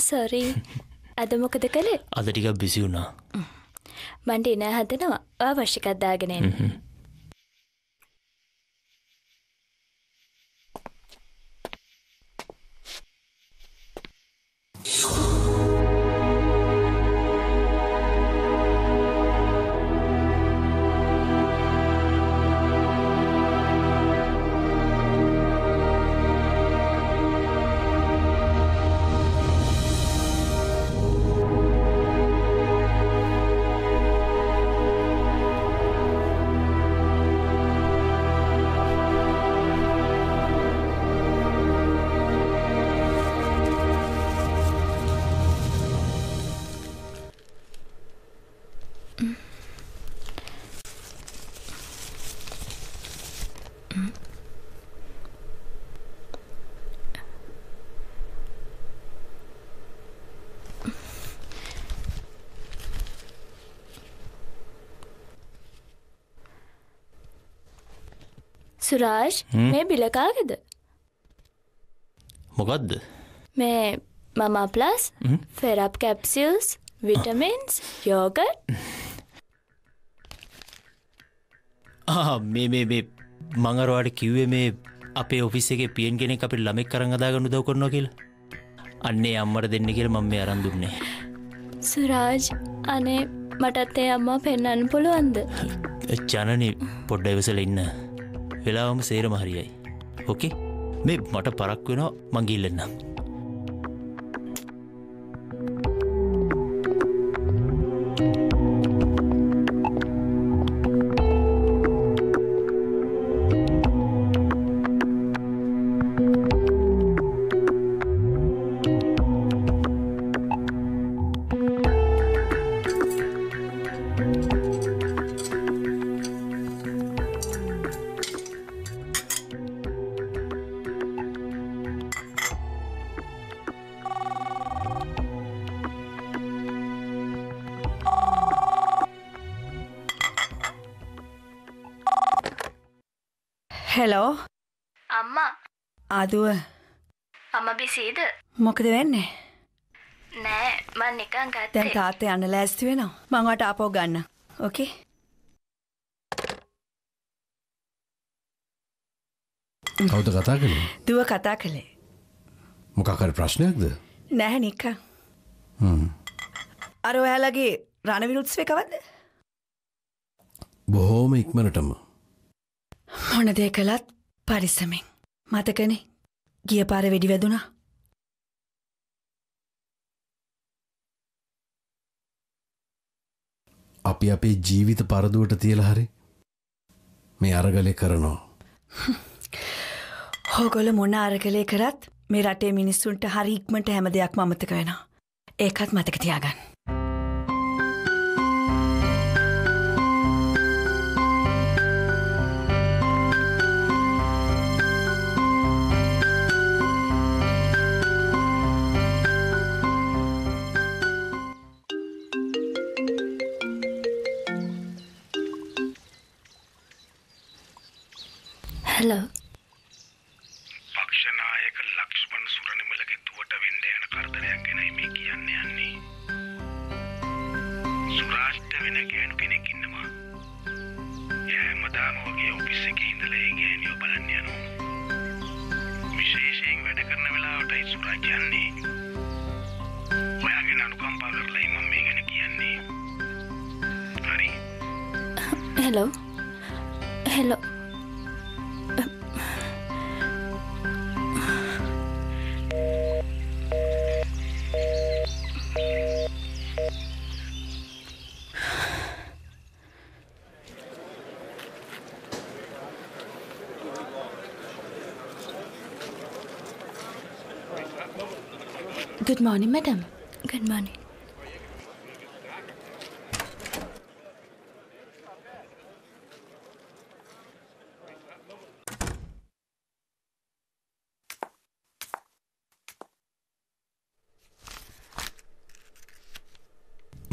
Speaker 12: සොරී අද මොකද කළේ?
Speaker 13: අද ටිකක් බිසි වුණා.
Speaker 12: මන්ට ඉන හදනවා. අවශ්‍යකත්දාගෙනෙන් සුරාජ්. මේ බිලකාගෙද?
Speaker 13: මොකක්ද
Speaker 12: මේ මම ප්ලස්. ෆෙරප් කැප්සිල්ස් විටමින්ස් යෝගට්.
Speaker 13: මේ මේ මේ මඟරවාට කිව්වේ මේ අපේ ඔෆිස් එක පියෙන් කෙනෙක් අපි ළමෙක් කරං අදාගන්න දව කරනවා කියලා. අන්නේ අම්මට දෙන්න කියල මම මේ අරන් දුන්නේ.
Speaker 12: සුරාජ් අනේ මටත් ඒ අම්මා පෙන්වන්න පුළුවන්ද?
Speaker 13: ජනනි පොඩ්ඩ ඉවසල ඉන්න වෙලාවම සේරම හරියයි. ඕකේ මේ මට පරක් වෙනවා. මංගිල්ලන්න
Speaker 22: මොකද වෙන්නේ?
Speaker 12: නෑ මන් නිකං
Speaker 22: දැන්
Speaker 12: ගත්තේ
Speaker 22: තාත්තේ යන්න ලෑස්ති වෙනවා. මංවට ආපෝ ගන්න. ඕකේ
Speaker 7: කවුද කතා කළේ?
Speaker 22: දුව කතා කළේ.
Speaker 7: මොකකර ප්‍රශ්නයක්ද?
Speaker 22: නැහැ නික්ක
Speaker 7: හ්ම්.
Speaker 22: අර ඔයාලගේ රණවිරුත්ස්වේ කවද්ද?
Speaker 7: බොහෝම ඉක්මනටම.
Speaker 22: මොන දේ කළත් පරිස්සමෙන්. මතකනේ? ගිය පාර වෙඩි වැදුනා
Speaker 7: අපි අපේ ජීවිත පරදුවට තියල හරි මේ අරගලය කරනවා.
Speaker 22: හෝගොල මොන අරගලය කරත් මේ රටේ මිනිස්සුන්ට හරි ඉක්මට හැම දෙයක් මතක වෙනවා. ඒකත් මතක තියාගන්න. Hello morning, madam.
Speaker 12: Good morning.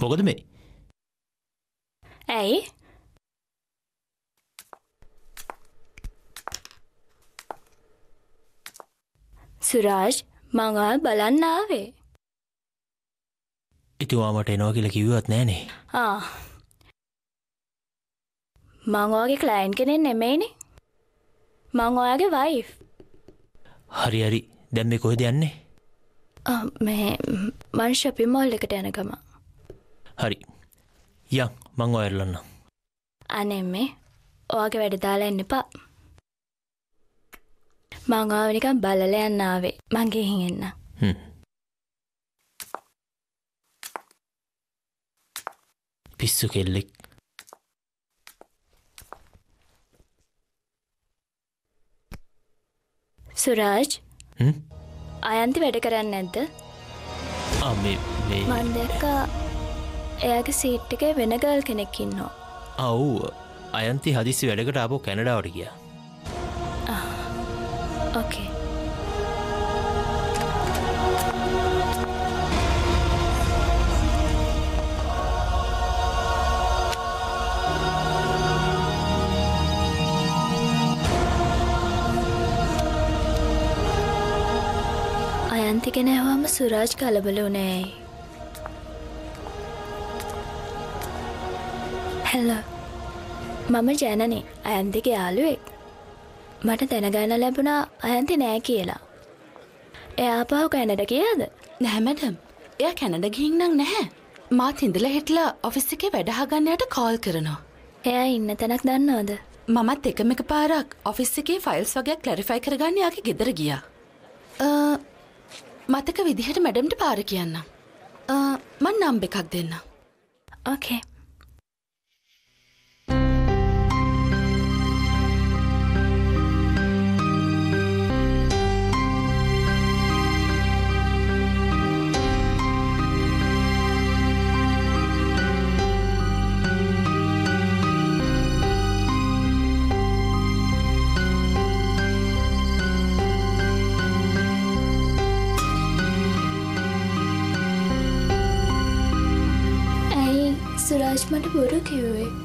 Speaker 13: මොකද මේ
Speaker 12: ඇයි සුරාජ් මං ඔයාව බලන්න ආවේ.
Speaker 13: ඉතිවාමට එනවා කියල කිව්වත් නෑනේ.
Speaker 12: මං ඔයාගේ ක්ලයින්් කෙනෙක් නෙමෙයිනේ. මං ඔයාගේ වයිෆ්.
Speaker 13: හරි හරි දැම්මෙ කොහෙද යන්නේ
Speaker 12: මේ මං ශොපි මෝල් එකට යන ගම.
Speaker 13: හරි යං මං ඔයරලන්න
Speaker 12: අනේ මේ ඔයාගේ වැඩ දාලා එන්න එපා. මං ඔයාව නිකන් බලලා යන්න ආවේ. මං ගෙහින්
Speaker 13: පිස්සු කෙල්ලෙක්
Speaker 12: සුරාජ්? අයන්ති වැඩ කරන්න නැද්ද?
Speaker 13: ආ, මේ මේ
Speaker 12: මං දැක්කා එයාගේ සීට් එකේ වෙන ගල් කෙනෙක් ඉන්නවා.
Speaker 13: අව් අයන්ති හදිසි වැඩකට අපෝ කැනඩාවට ගිය
Speaker 12: ඕකේ. අයන්ති ගැන ඇහුවම සුරාජ් කලබල වුණේ ඇයි? හෙලෝ මම ජනනි අයන්තිගේ යාළුවෙක්. මට දැනගන්න ලැබුණා අයන්ති නෑ කියලා. එයා පහු කැනඩ කියද?
Speaker 28: නැහැ මැඩම්. එයා කැනඩ ගිහින් නම් නැහැ. මාත් හිඳලා හිටලා ඔෆිස් එකේ වැඩහගන්නයට කෝල් කරනවා.
Speaker 12: එයා ඉන්න තැනක් දන්නවද?
Speaker 28: මමත් එකම එක පාරක් ඔෆිස් එකේ ෆයිල්ස් වගේ ක්ලැරිෆයි කරගන්න යාගේ ගෙදර ගියා. අ, මතක විදිහට මැඩම්ට පාර කියන්න. අ, මං නම්බ එකක් දෙන්න.
Speaker 12: ඕකේ. සුරාජ් මට බොරු කිව්වේ?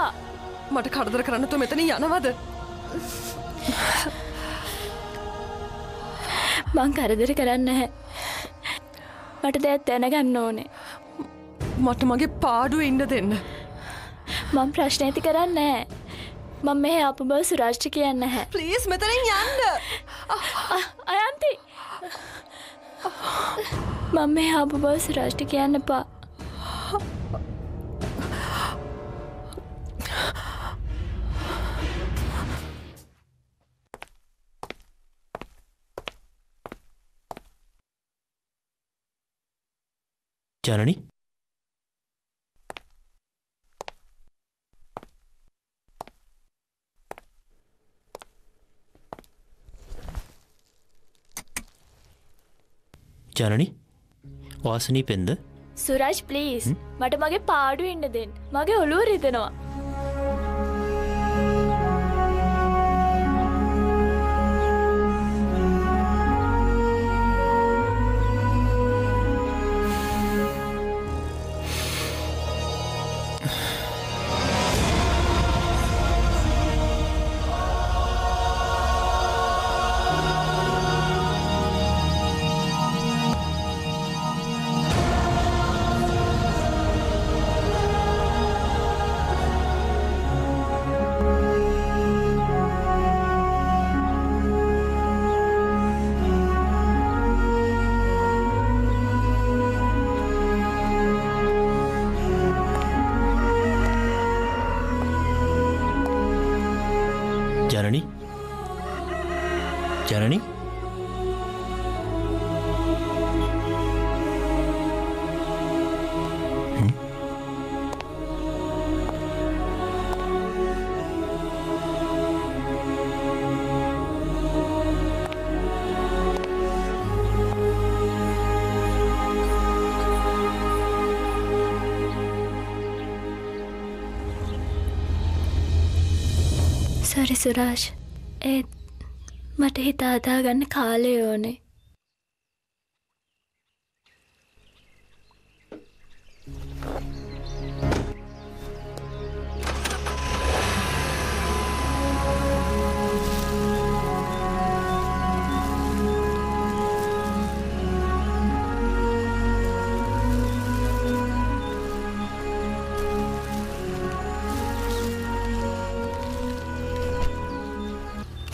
Speaker 12: එපා.
Speaker 24: මට කරදර කරන්නතු මෙතන යනවද
Speaker 12: මං කරදර කරන්න නැහැ. මට දැත් දැනගන්න ඕනේ.
Speaker 24: මට මගේ පාඩුව ඉන්න දෙන්න.
Speaker 12: මං ප්‍රශ්න ඇති කරන්න නෑ. මං මෙහ අප බව සුරාෂ්ට කියන්න හැ.
Speaker 24: ප්ලීස් මෙතනින් යන්න.
Speaker 12: අයන්ති. මං මෙහ අප බව සුරාෂ්ට කියන්න එපා.
Speaker 13: ජනනි ජනනි වාසනී පෙන්ද
Speaker 12: සුරාජ් ප්ලීස් මට මගේ පාඩු ඉන්න දෙන්න. මගේ ඔළුව රිදෙනවා. හරි සුරාජ් ඒත් මට හිත අදාගන්න කාලය ඕනේ.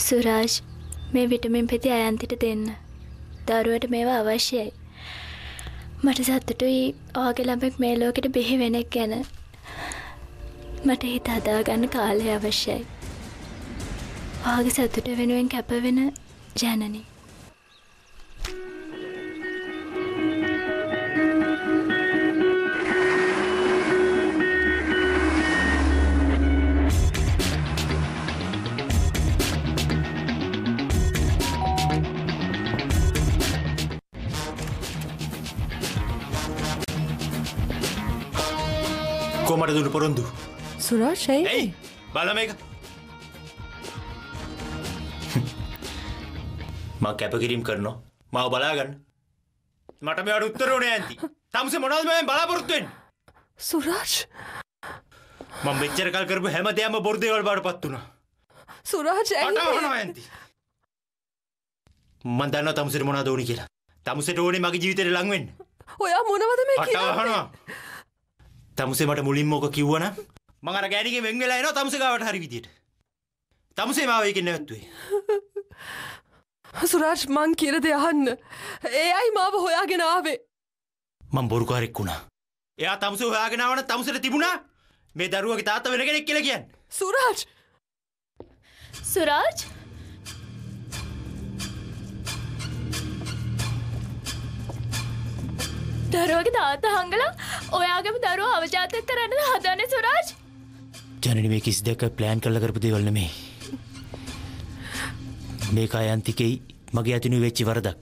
Speaker 12: සුරාජ් මේ විටමින් පෙති අයන්තිට දෙන්න. දරුවට මේවා අවශ්‍යයි. මට සත්තුටුයි ආගේ ළමෙක් මේ ලෝකෙට බිහි වෙනෙක් ගැන. මට හිත හදාගන්න කාලය අවශ්‍යයි. ආගේ සතුට වෙනුවෙන් කැපවෙන ජනනී.
Speaker 13: කොමට දුන්න පොරොන්දු?
Speaker 24: සුරාෂයි
Speaker 13: ඇයි බලම එක මං කැපකිරීම් කරනවා. මව බලාගන්න. මට මෙට උත්තරුණ ඇන්ති තමස මොනල්ම බලාපොරොත්තුවෙන්
Speaker 24: සුරාජ්!
Speaker 13: මං වෙච්චර කල් කරපු හැම දෙයම බොර්දේවල් බාට පත් වුණා.
Speaker 24: සුරාජ්
Speaker 13: ඇන්ති මන් දන්න තමුසට මොනා දෝනි කියලා. තමුසට ඕනේ මගේ ජීවිතයට ලංවෙන්
Speaker 24: ඔයා මොනවද මේ
Speaker 13: අටහනවා තමුසේ මට මුලින් මොක කිව්වන මඟර ගෑනික වෙන් වෙලා එනවා තමුසේ ගාවට හරි විදියට. තමුසේ මාව ඒකෙන් නැවැත්තුවේ.
Speaker 24: සුරාජ් මං කියර දෙ අහන්න. ඒ අයි මාව හොයාගෙන ආවේ.
Speaker 13: මං බොරුකාරෙක් වුණා. එයා තමුස හොයාගෙනවන තමුසට තිබුණා? මේ දරුවගේ තාත්ත වෙන කෙනෙක් කියල කියන්න.
Speaker 24: සුරාජ්!
Speaker 12: සුරාජ් දරුවගේ තාත්ත හංගලා ඔයාගම දරුව අවජාතක කරන්න හදන සුරාජ්?
Speaker 13: ජනනි මේ කිසි දෙක ප්ලෑන් කල්ල කරපු දේවල් නෙමේ මේක අයන්තිකෙයි මගේ ඇතිනු වෙච්චි වරදක්.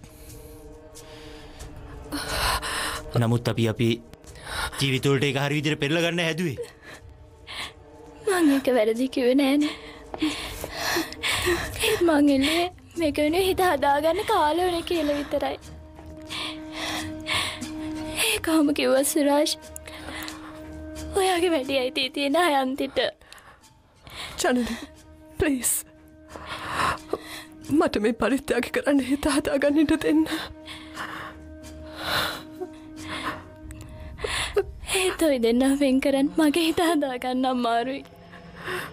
Speaker 13: නමුත් අපි අපි ජීවිතවලට එක හරි විදිහට පෙරලා ගන්න හැදුවේ.
Speaker 12: මං එක වැරදි කිව්වේ නෑනේ. මං එන්නේ මේක වෙනුවෙන් හිත හදාගන්න කාලය ඕනේ කියලා විතරයි කොහොම කිව්වත් සුරාජ්. ඔයාගේ වැඩි අයිතිය තියෙන අයන්තිට
Speaker 24: ජනනි ප්ලීස් මට මේ පරිත්‍යාග කරන්න හිත හදාගන්නට දෙන්න.
Speaker 12: ඒත් ඔයි දෙන්න වෙන් කරන්න මගේ හිත හදාගන්න අම්මාරුයි
Speaker 13: හෙලෝ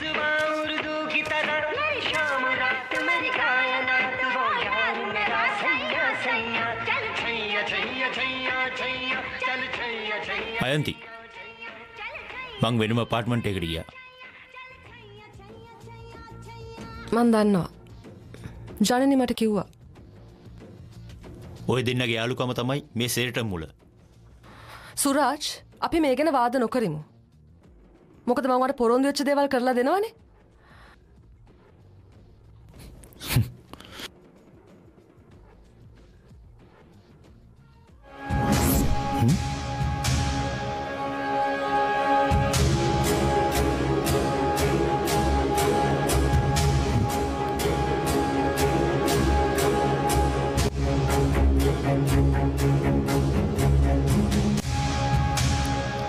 Speaker 29: जुबां उर्दू की तरह मेरी शाम रात मेरी कायनात वो यार मेरा सैया सैया चल छैया छैया छैया छैया चल छैया छैया
Speaker 13: අයන්ති මං වෙනම පාර්ට්මන්ට් එකට ගියා
Speaker 24: මන් දන්නවා ජනනි මට කිව්වා
Speaker 13: ඔය දෙන්නගේ යාලුකම තමයි මේ සේරට මුල
Speaker 24: සුරාජ් අපි මේ ගැන වාද නොකරමු මොකද මංවට පොරොන්දු වෙච්ච දේවල් කරලා දෙනවනේ?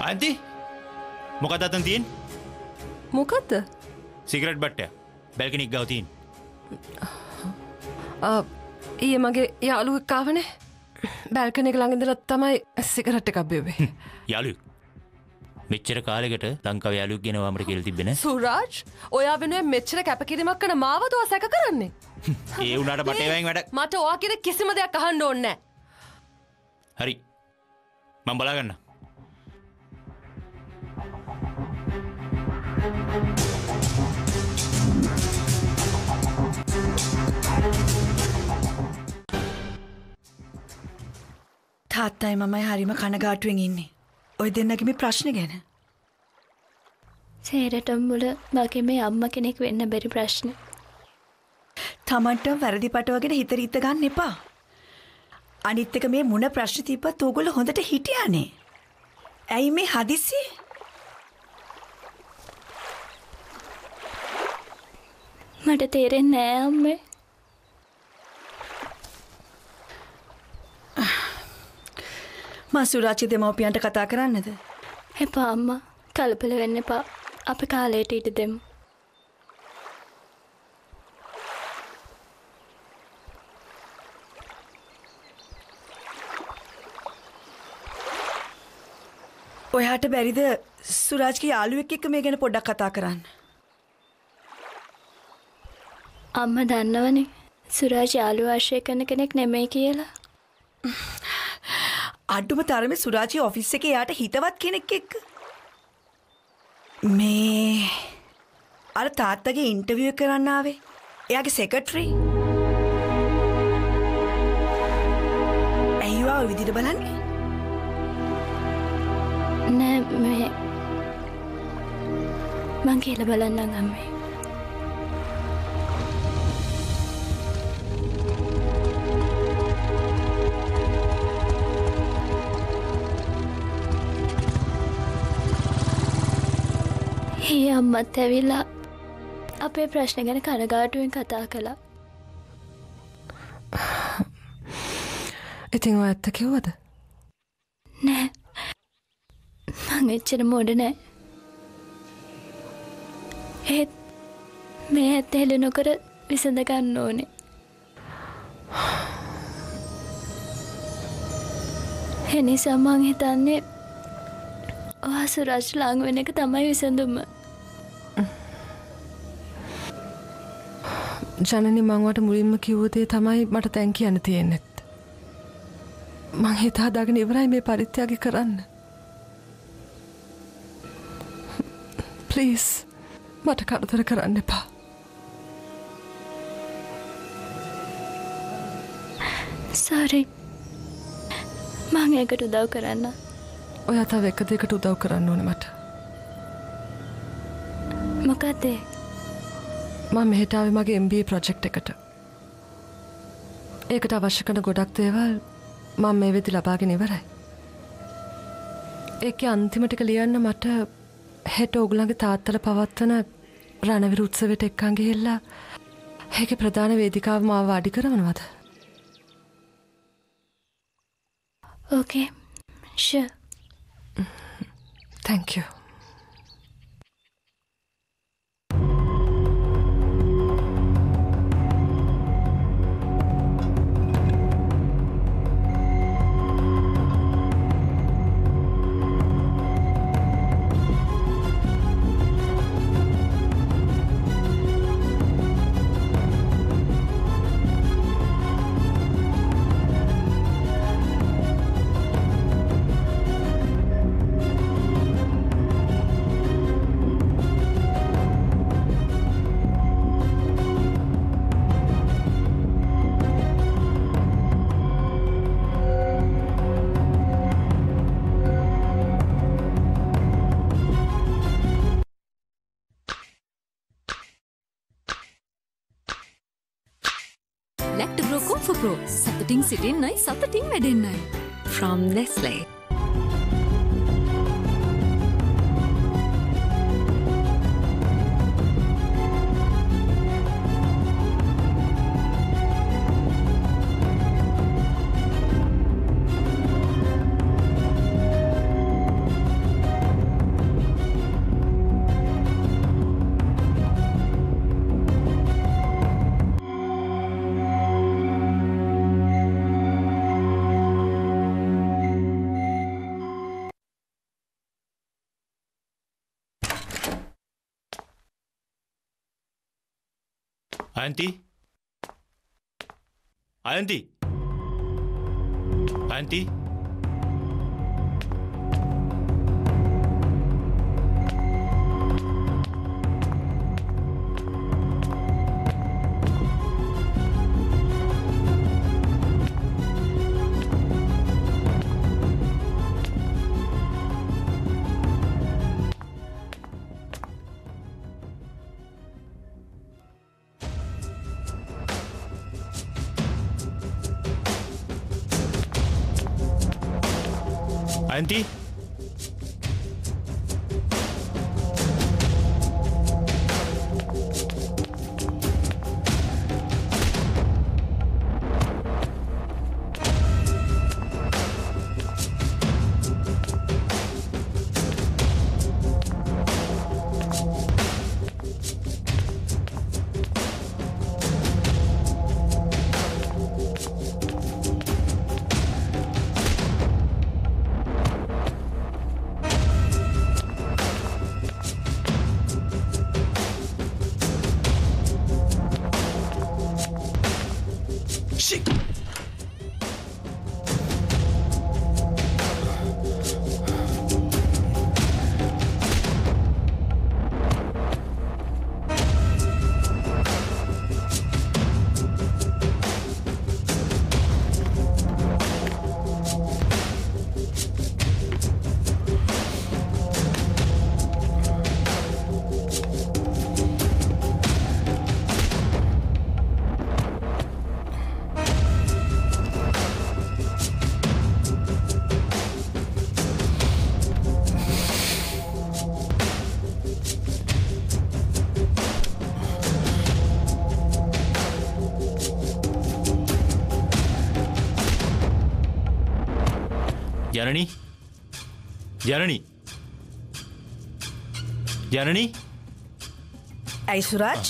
Speaker 13: අන්ති මොකද අතන් තියෙන්
Speaker 24: මොකක්ද
Speaker 13: සිකරට් බට්ට බැල්කනික් ගවතින්
Speaker 24: ඒ මගේ යාලුවක් කාවනේ බැල්කනෙක ළඟඳලත් තමයි සිකරට්ට එකක්බේවේ
Speaker 13: යාලු මෙච්චර කාලෙකට ලංකාව යාලුක් ගෙන වාමට කෙල් තිබෙන
Speaker 24: සුරාජ් ඔයා වෙනුවෙන් මෙච්චර කැපකිරීමක් කන මාවතුව සැක කරන්නේ?
Speaker 13: ඒ වුණට බටේවයින් වැඩ.
Speaker 24: මට ඔයා කියෙන කිසිම දෙයක් අහන්න ඕන්නෑ
Speaker 13: හරි. මං බලාගන්න
Speaker 22: තාත්තයි මමයි හරිම කනගාටුවෙන් ඉන්නේ. ඔය දෙන්නගෙම ප්‍රශ්න ගැන.
Speaker 12: සේරටම් මුල මගේ මේ අම්ම කෙනෙක් වෙන්න බැරි ප්‍රශ්න.
Speaker 22: තමන්ට වැරදි පටවගෙන හිත රිත්ත ගන්න එපා. අනිත් එක මේ මුණ ප්‍රශ්න තිබ්බත් ඕගොල්ලෝ හොඳට හිටියානේ. ඇයි මේ හදිස්සි?
Speaker 12: මට තේරෙන්නේ නෑ අම්මේ.
Speaker 22: මා සුරාචි දෙමව්පියන්ට කතා කරන්නද?
Speaker 12: එපා අම්මා. කලබල වෙන්න එපා. අපි කාලයට ඉඩ දෙමු.
Speaker 22: ඔයාට බැරිද සුරාජ්ගේ යාළුවෙක් එක්ක මේ ගැන පොඩ්ඩක් කතා කරන්න.
Speaker 12: අම්ම දන්නවනේ සුරාජ් යාළු ආශ්‍රය කරන කෙනෙක් නෙමෙයි කියලා.
Speaker 22: අඩුම තරමේ සුරාජී ඔෆිස් එකේ යාට හිතවත් කෙනෙක් එක්ක. මේ අර තාත්තගේ ඉන්ටර්විය් කරන්න ආවේ. එයාගේ සෙක්‍රටරි. ඇයි ඔයා විදිහට බලන්නේ?
Speaker 12: නෑ මේ මං කියලා බලන්නම් අම්මේ. ඒ අම්මත් ඇවිල්ලා අපේ ප්‍රශ්න ගැන කනගාටුවෙන් කතා කළා.
Speaker 24: ඉතිං ඇත්ත කිව්වද?
Speaker 12: නෑ මං එච්චර මොඩ නෑ ඒත් මේ ඇත්ත හෙළ නොකර විසඳගන්න ඕනේ එනිසා මං හිතන්නේ ඔයා සුරජ් ලාං වෙන එක තමයි විසඳුම
Speaker 24: ජනනි මංවට මුලින්ම කිව්වදේ තමයි මට තැන් කියන්න තියෙන්නෙත් මං හිතා දාගෙන ඉවරයි මේ පරිත්‍යාගි කරන්න. ප්ලීස් මට කරදර කරන්න එපා.
Speaker 12: සරි මං ඒකට උදව් කරන්න.
Speaker 24: ඔය තව එක දෙකට උදව් කරන්න ඕන මට.
Speaker 12: මොකක්දේ
Speaker 24: මං මෙහිටාව මගේ MB ප්‍රොජෙක්් එකට. ඒකට අවශ්‍ය කන ගොඩක් දේවල් මං මේ වෙදි ලබාගෙන ඉවරයි. ඒක අන්තිමටික ලියන්න මට හෙට ඔගුලගේ තාත්තල පවත්වන රණවිර උත්සවට එක්කන්ගිහිල්ලා ඒක ප්‍රධාන වේදිකාව මාව අඩි කරවනවද
Speaker 12: ඕකේ ෂ
Speaker 24: තැංකෝ
Speaker 30: සිටින්නයි සතුටින් වැඩෙන්නයි. From Nestle.
Speaker 13: අයන්ති අයන්ති අයන්ති අයන්ති ජනනී ජනනී?
Speaker 22: ඇයිසුරාජ්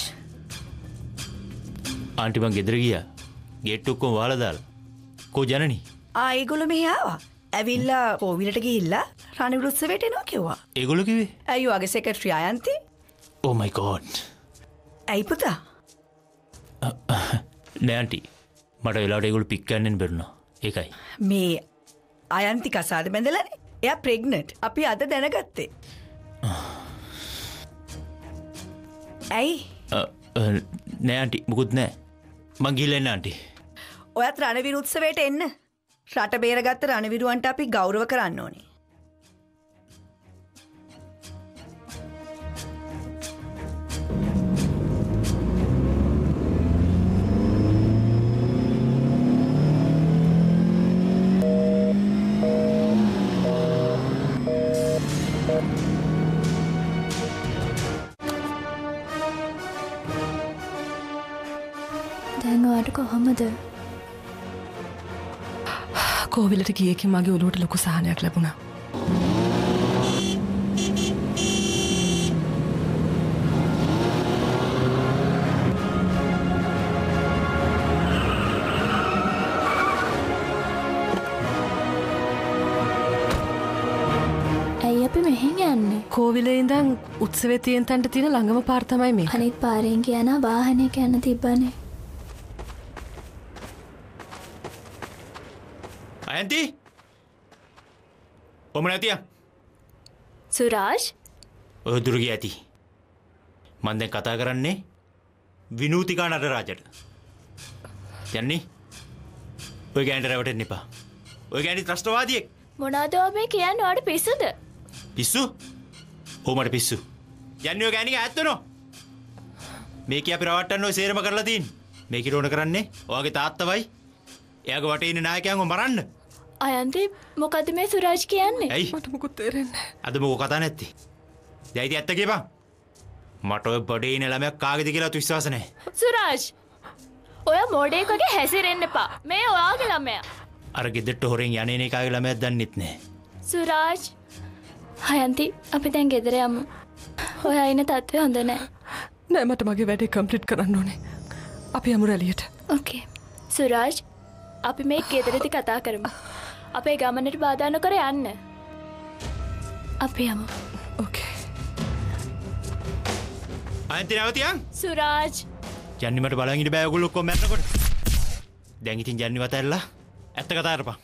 Speaker 13: ආන්ටිමං ගෙදර ගිය. ගෙට්ටුක්කොම වාලදාල් කෝ ජනනී?
Speaker 22: ආයිගොල මෙහාවා ඇවිල්ලා පෝවිලට ගිහිල්ලා රනිවරුත්සවයට එනවා කිව්වා.
Speaker 13: ඒගොල කිවේ
Speaker 22: ඇයි වගේ සෙකට්‍රිය අයන්ති
Speaker 13: ඕමයිකෝඩ්
Speaker 22: ඇයි පුතා?
Speaker 13: නෑන්ටි මට වෙලාට ඒගොල පික්කන්නෙන් බෙරුණා. ඒකයි.
Speaker 22: මේ අයන්ති කසාද බැඳලන? එය ප්‍රෙග්නට් අපි අද දැනගත්තේ ඇයි?
Speaker 13: නෑන්ටි මුකුත් නෑ. මංගිල්ලෙන්න ආන්ටි.
Speaker 22: ඔයත් රණවිරු උත්සවයට එන්න. රට බේරගත්ත රණවිරුවන්ට අපි ගෞරව කරන්න ඕනි
Speaker 24: කෝවිලට ගියකින් මගේ ඔලුවට ලොකු සහනයක් ලැබුණා. කෝවිලේ ඉඳන් උත්සවේ තියෙන් තැන්ට තියෙන ළඟම පාර්තමයි මේ
Speaker 12: අනිත් පාරෙන් කියන වාහනය යන්න තිබ්බනේ
Speaker 13: අයන්ති ඔම නැතිය?
Speaker 12: සුරාජ්?
Speaker 13: ඔය දුරග ඇති. මන්දැන් කතා කරන්නේ විනූතිකා නටරාජට. යන්නේ? ඔය ගෑන්ට රැවට එපා. ඔය ගැනි ත්‍රස්ටවාදියෙක්
Speaker 12: මොනාදෝ මේ කියන්න? වාට පිස්සුද?
Speaker 13: පිස්සු? හෝමට පිස්සු. යන්නෝ ගෑනික ඇත්තනෝ මේක අපි රවට්ටන්න ඔය සේරම කරලා තින් මේකට ඕන කරන්නේ ඔයාගේ තාත්තවයි. එයාගේ වටේ ඉන්න නායකයන්ව මරන්න
Speaker 12: අයන්ති මොකද මේ සුරාජ් කියන්නේ?
Speaker 13: ඇයි?
Speaker 24: මට මුකුත් තේරෙන්නේ
Speaker 13: අද මොකෝ කතා නැත්තේ? දැයිති ඇත්ත කියපන්. මට ඔය බඩේ ඉන්න ළමයක් කාගෙද කියලා විශ්වාස නැහැ.
Speaker 12: සුරාජ් ඔය මෝඩයෙක් වගේ හැසිරෙන්න එපා. මේ ඔයාගේ ළමයා.
Speaker 13: අර ගෙදරට හොරෙන් යන්නේ නේ කාගේ ළමයක් දන්නෙත් නැහැ.
Speaker 12: සුරාජ් හයන්ති අපි දැන් ගෙදර යමු. ඔයා ඉන්න තත්ත්වය හොඳ නෑ
Speaker 24: නෑ මට මගේ වැඩේ කම්ප්ලිට් කරන්න ඕනේ. අපි යමු රැලියට.
Speaker 12: ඕකේ සුරාජ් අපි මේ ගෙදරදි කතා කරමු අපේ ගමනට බාධා නොකර යන්න. අපි යමු
Speaker 13: අයන්ති නැවතියන්
Speaker 12: සුරාජ්.
Speaker 13: ජන්නිමට බලගිට බෑගුල් ඔක්කො මැනකොට දැඟිතින් ජන්නිවත ඇල්ලා ඇත්ත කතාරපා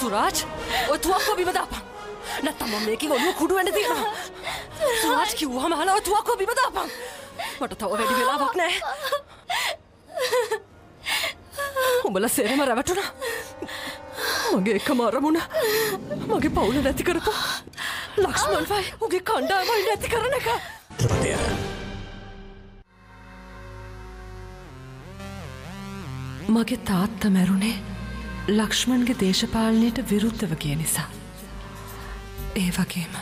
Speaker 24: සුරාජ්. ඔය තුවක්කෝ බිම දාපන් නැත්තම් මම මේකෙන් ඔළුව කුඩු වෙන්න තියෙනවා. සුරාජ් කිව්වම අහලා ඔය තුවක්කෝ බිම දාපන්. මට තව වැඩි වෙලාවක් නැහැ. උඹලා සේරම රැවටුණා. මගේ එකම අරමුණ. මගේ පවුල නැති කරපු ලක්ෂ්මන්වයි උගේ කණ්ඩායමයි නැති කරන එක. මගේ තාත්ත මැරුණේ ලක්ෂ්මන්ගේ දේශපාලනයට විරුද්ධව කිය නිසා. ඒ වගේම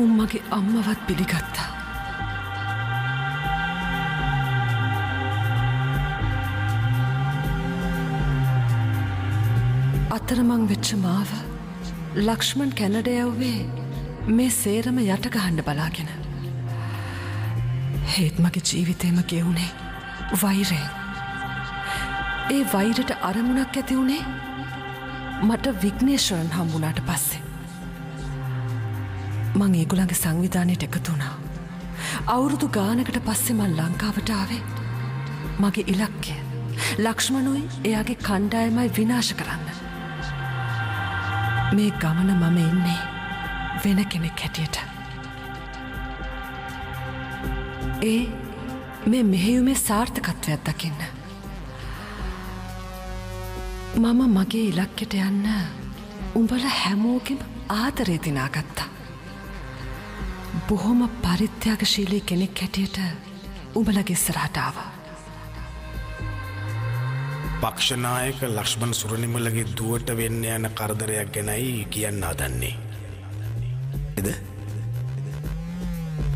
Speaker 24: උම්මගේ අම්මවත් පිළිගත්තා. අතරමං වෙච්ච මාව ලක්ෂ්මන් කැනඩ යව්වේ මේ සේරම යටගහන්න බලාගෙන. හේත් මගේ ජීවිතයම ගෙවුණේ වෛරයෙන්. ඒ වෛරට අරමුණක් ඇති වුණේ මට විග්නේශ්වරන් හම්බුනාට පස්සේ. මං ඒගුළන්ගේ සංවිධානයට එකතුනා. අවුරුදු ගානකට පස්සේ මන් ලංකාවට ආවේ මගේ ඉලක්කය ලක්ෂ්මනුයි එයාගේ කණ්ඩායමයි විනාශ කරන්න. මේ ගමන මම එන්නේ වෙන කෙනෙක් හැටියට. ඒ මේ මෙහෙයුමේ සාර්ථකත්වයක් දකින්න. මම මගේ ඉලක්කෙට යන්න උඹල හැමෝගෙම ආදරේ දිනාගත්තා. බොහොම පරිත්‍යාගශීලී කෙනෙක් හැටියට උඹලගේ ඉස්සරහටාව.
Speaker 31: පක්ෂනායක ලක්ෂ්මන් සුරනිමලගේ දුවට වෙන්න යන කරදරයක් ගැනයි කියන්න අදන්නේ. එද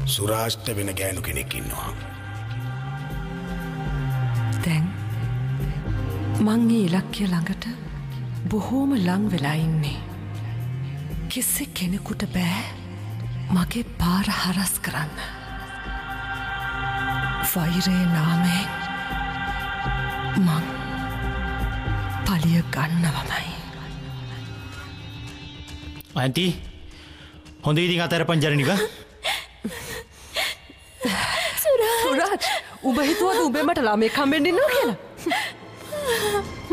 Speaker 31: සුරාෂ්ට වෙන ගෑනු කෙනෙක් ඉන්නවා.
Speaker 24: දැන් මංගේ ඉලක්කය ළඟට බොහෝම ලං වෙලා ඉන්නේ. කිසි කෙනෙකුට බෑ මගේ පාර හරස් කරන්න. වෛරේ නාමයෙන් මං පලිය ගන්නවමයි.
Speaker 13: ඇන්ටි හොඳ ඉතින් අතර පංජරනික
Speaker 24: සුරාජ් උඹ හිතුවද උඹේ මට ළමේ කම්බෙන්ඩින්නවා කියලා.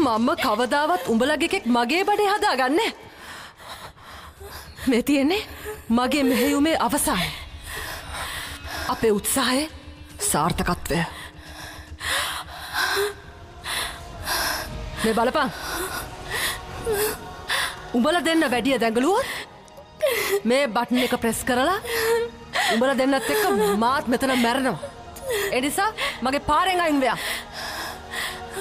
Speaker 24: මම්ම කවදාවත් උඹලගෙකෙක් මගේ බඩේ හදා ගන්න. මේ තියෙන්නේ මගේ මෙහෙයුමේ අවසාය. අපේ උත්සාහය සාර්ථකත්වය. මේ බලපන්. උඹල දෙන්න වැඩිය දැඟලුවොත් මේ බට්න එක ප්‍රෙස් කරලා උඹල දෙන්නත් එක්ක මාත් මෙතන මැරෙනවා. එනිසා මගේ පාරෙන් අයින්වයා.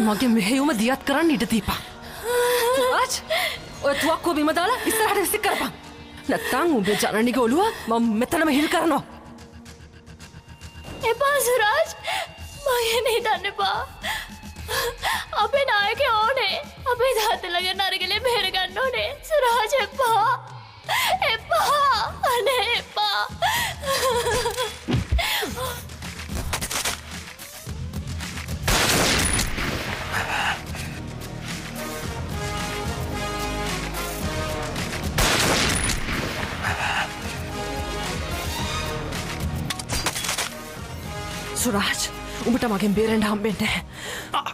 Speaker 24: මගේ මෙහෙයුම දියත් කරන්න ඉඩ දීපා. රාජ් ඔය තුවක්කෝ බිම දාලා ඉස්සරහට විසි කරපන්. නැත්තං උඹේ ජනනික ඔළුව මම මෙතනම හිල් කරනවා.
Speaker 12: එපා සුරාජ්. මයන හිතන්න එපා. අපේ නායක ඕනේ. අපේ දාතලගේ නරගලේ බේරගන්න ඕනේ. සුරාජ එපා. එපා. අනේ එපා
Speaker 24: සුරාජ් උඹට මගෙන් බේරෙන්ට හම්බෙන්න
Speaker 2: ආ!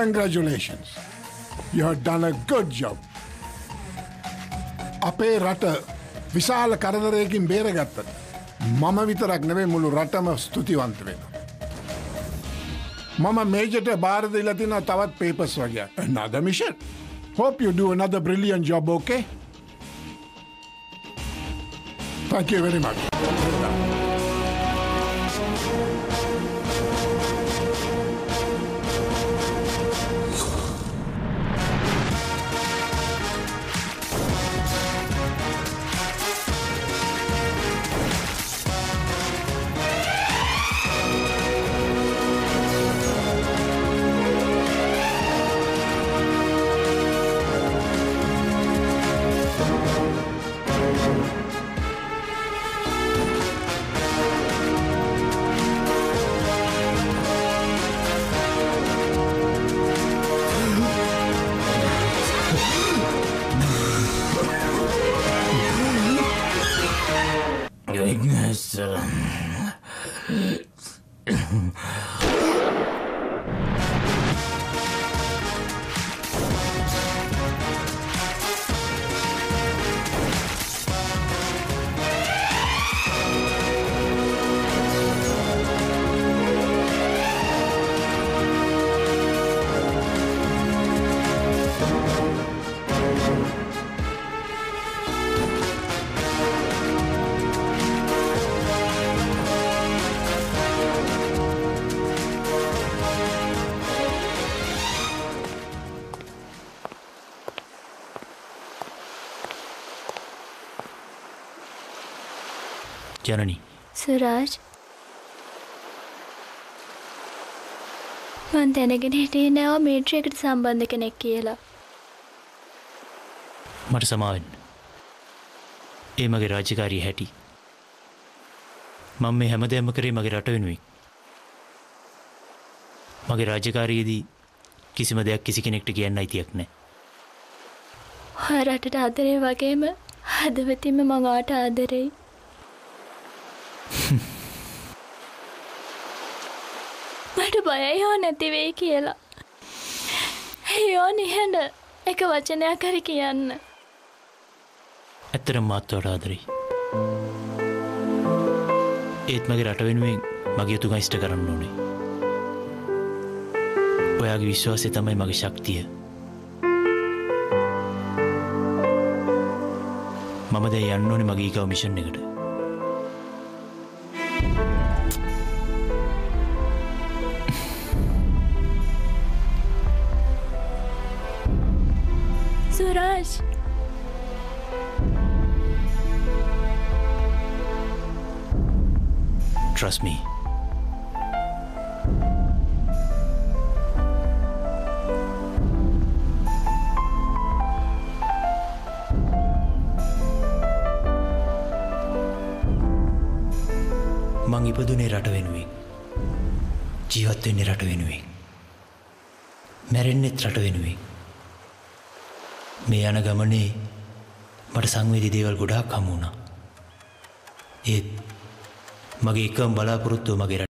Speaker 2: congratulations. You have done a good job. අපේ රට විශාල කරදරයකින් බේරගත්තද. මම විතරක් නෙවේ මුළු රටම ස්තුතිවන්ත වෙන. මම මේජට බාරද ඉලතින තවත් පේපස් වගේ නද mission. Hope you do another brilliant job, okay? Thank you very much.
Speaker 13: ජනනී
Speaker 12: Suraj. මන් දැනගෙන හිටියේ නෑව මේට්‍රියකට සම්බන්ධ කෙනෙක් කියලා.
Speaker 13: මට සමාවෙන් ඒ මගේ රාජකාරී හැටි. මං මේ හැමදෑම කරේ මගේ රට වෙනුවෙන්. මගේ රාජකාරයේදී කිසිම දෙයක් කිසි කෙනෙක්ට කියන්න අයිතියක් නෑ.
Speaker 12: හොය රටට ආදරේ වගේම හදවතින්ම මඟාට ආදරෙයි මට බයයි හෝ නැතිවෙයි කියලා. යෝ නිහැඩ එක වචනයක් හරි කියන්න.
Speaker 13: ඇත්තරම් මාත්වට ආදරී. ඒත් මගේ රට වෙනුවෙන් මගේ යුතුම ඉෂ්ට කරන්න ඕනේ. ඔයාගේ විශ්වාසය තමයි මගේ ශක්තිය. මම දැ යන්න ඕනේ මගේ කව මිෂන් එකට. Trust me. මං ඉපදුනේ රට වෙනුවෙන්. ජීවත්වෙන්නේ රට වෙනුවෙන්. මැරෙන්නෙත් රට වෙනුවෙන්. මේ යන ගමනේ මට සංවේදි දේවල් ගොඩාක් හමුණා ඒත් මගේ එකම් බලාපොරොත්තුව මගේ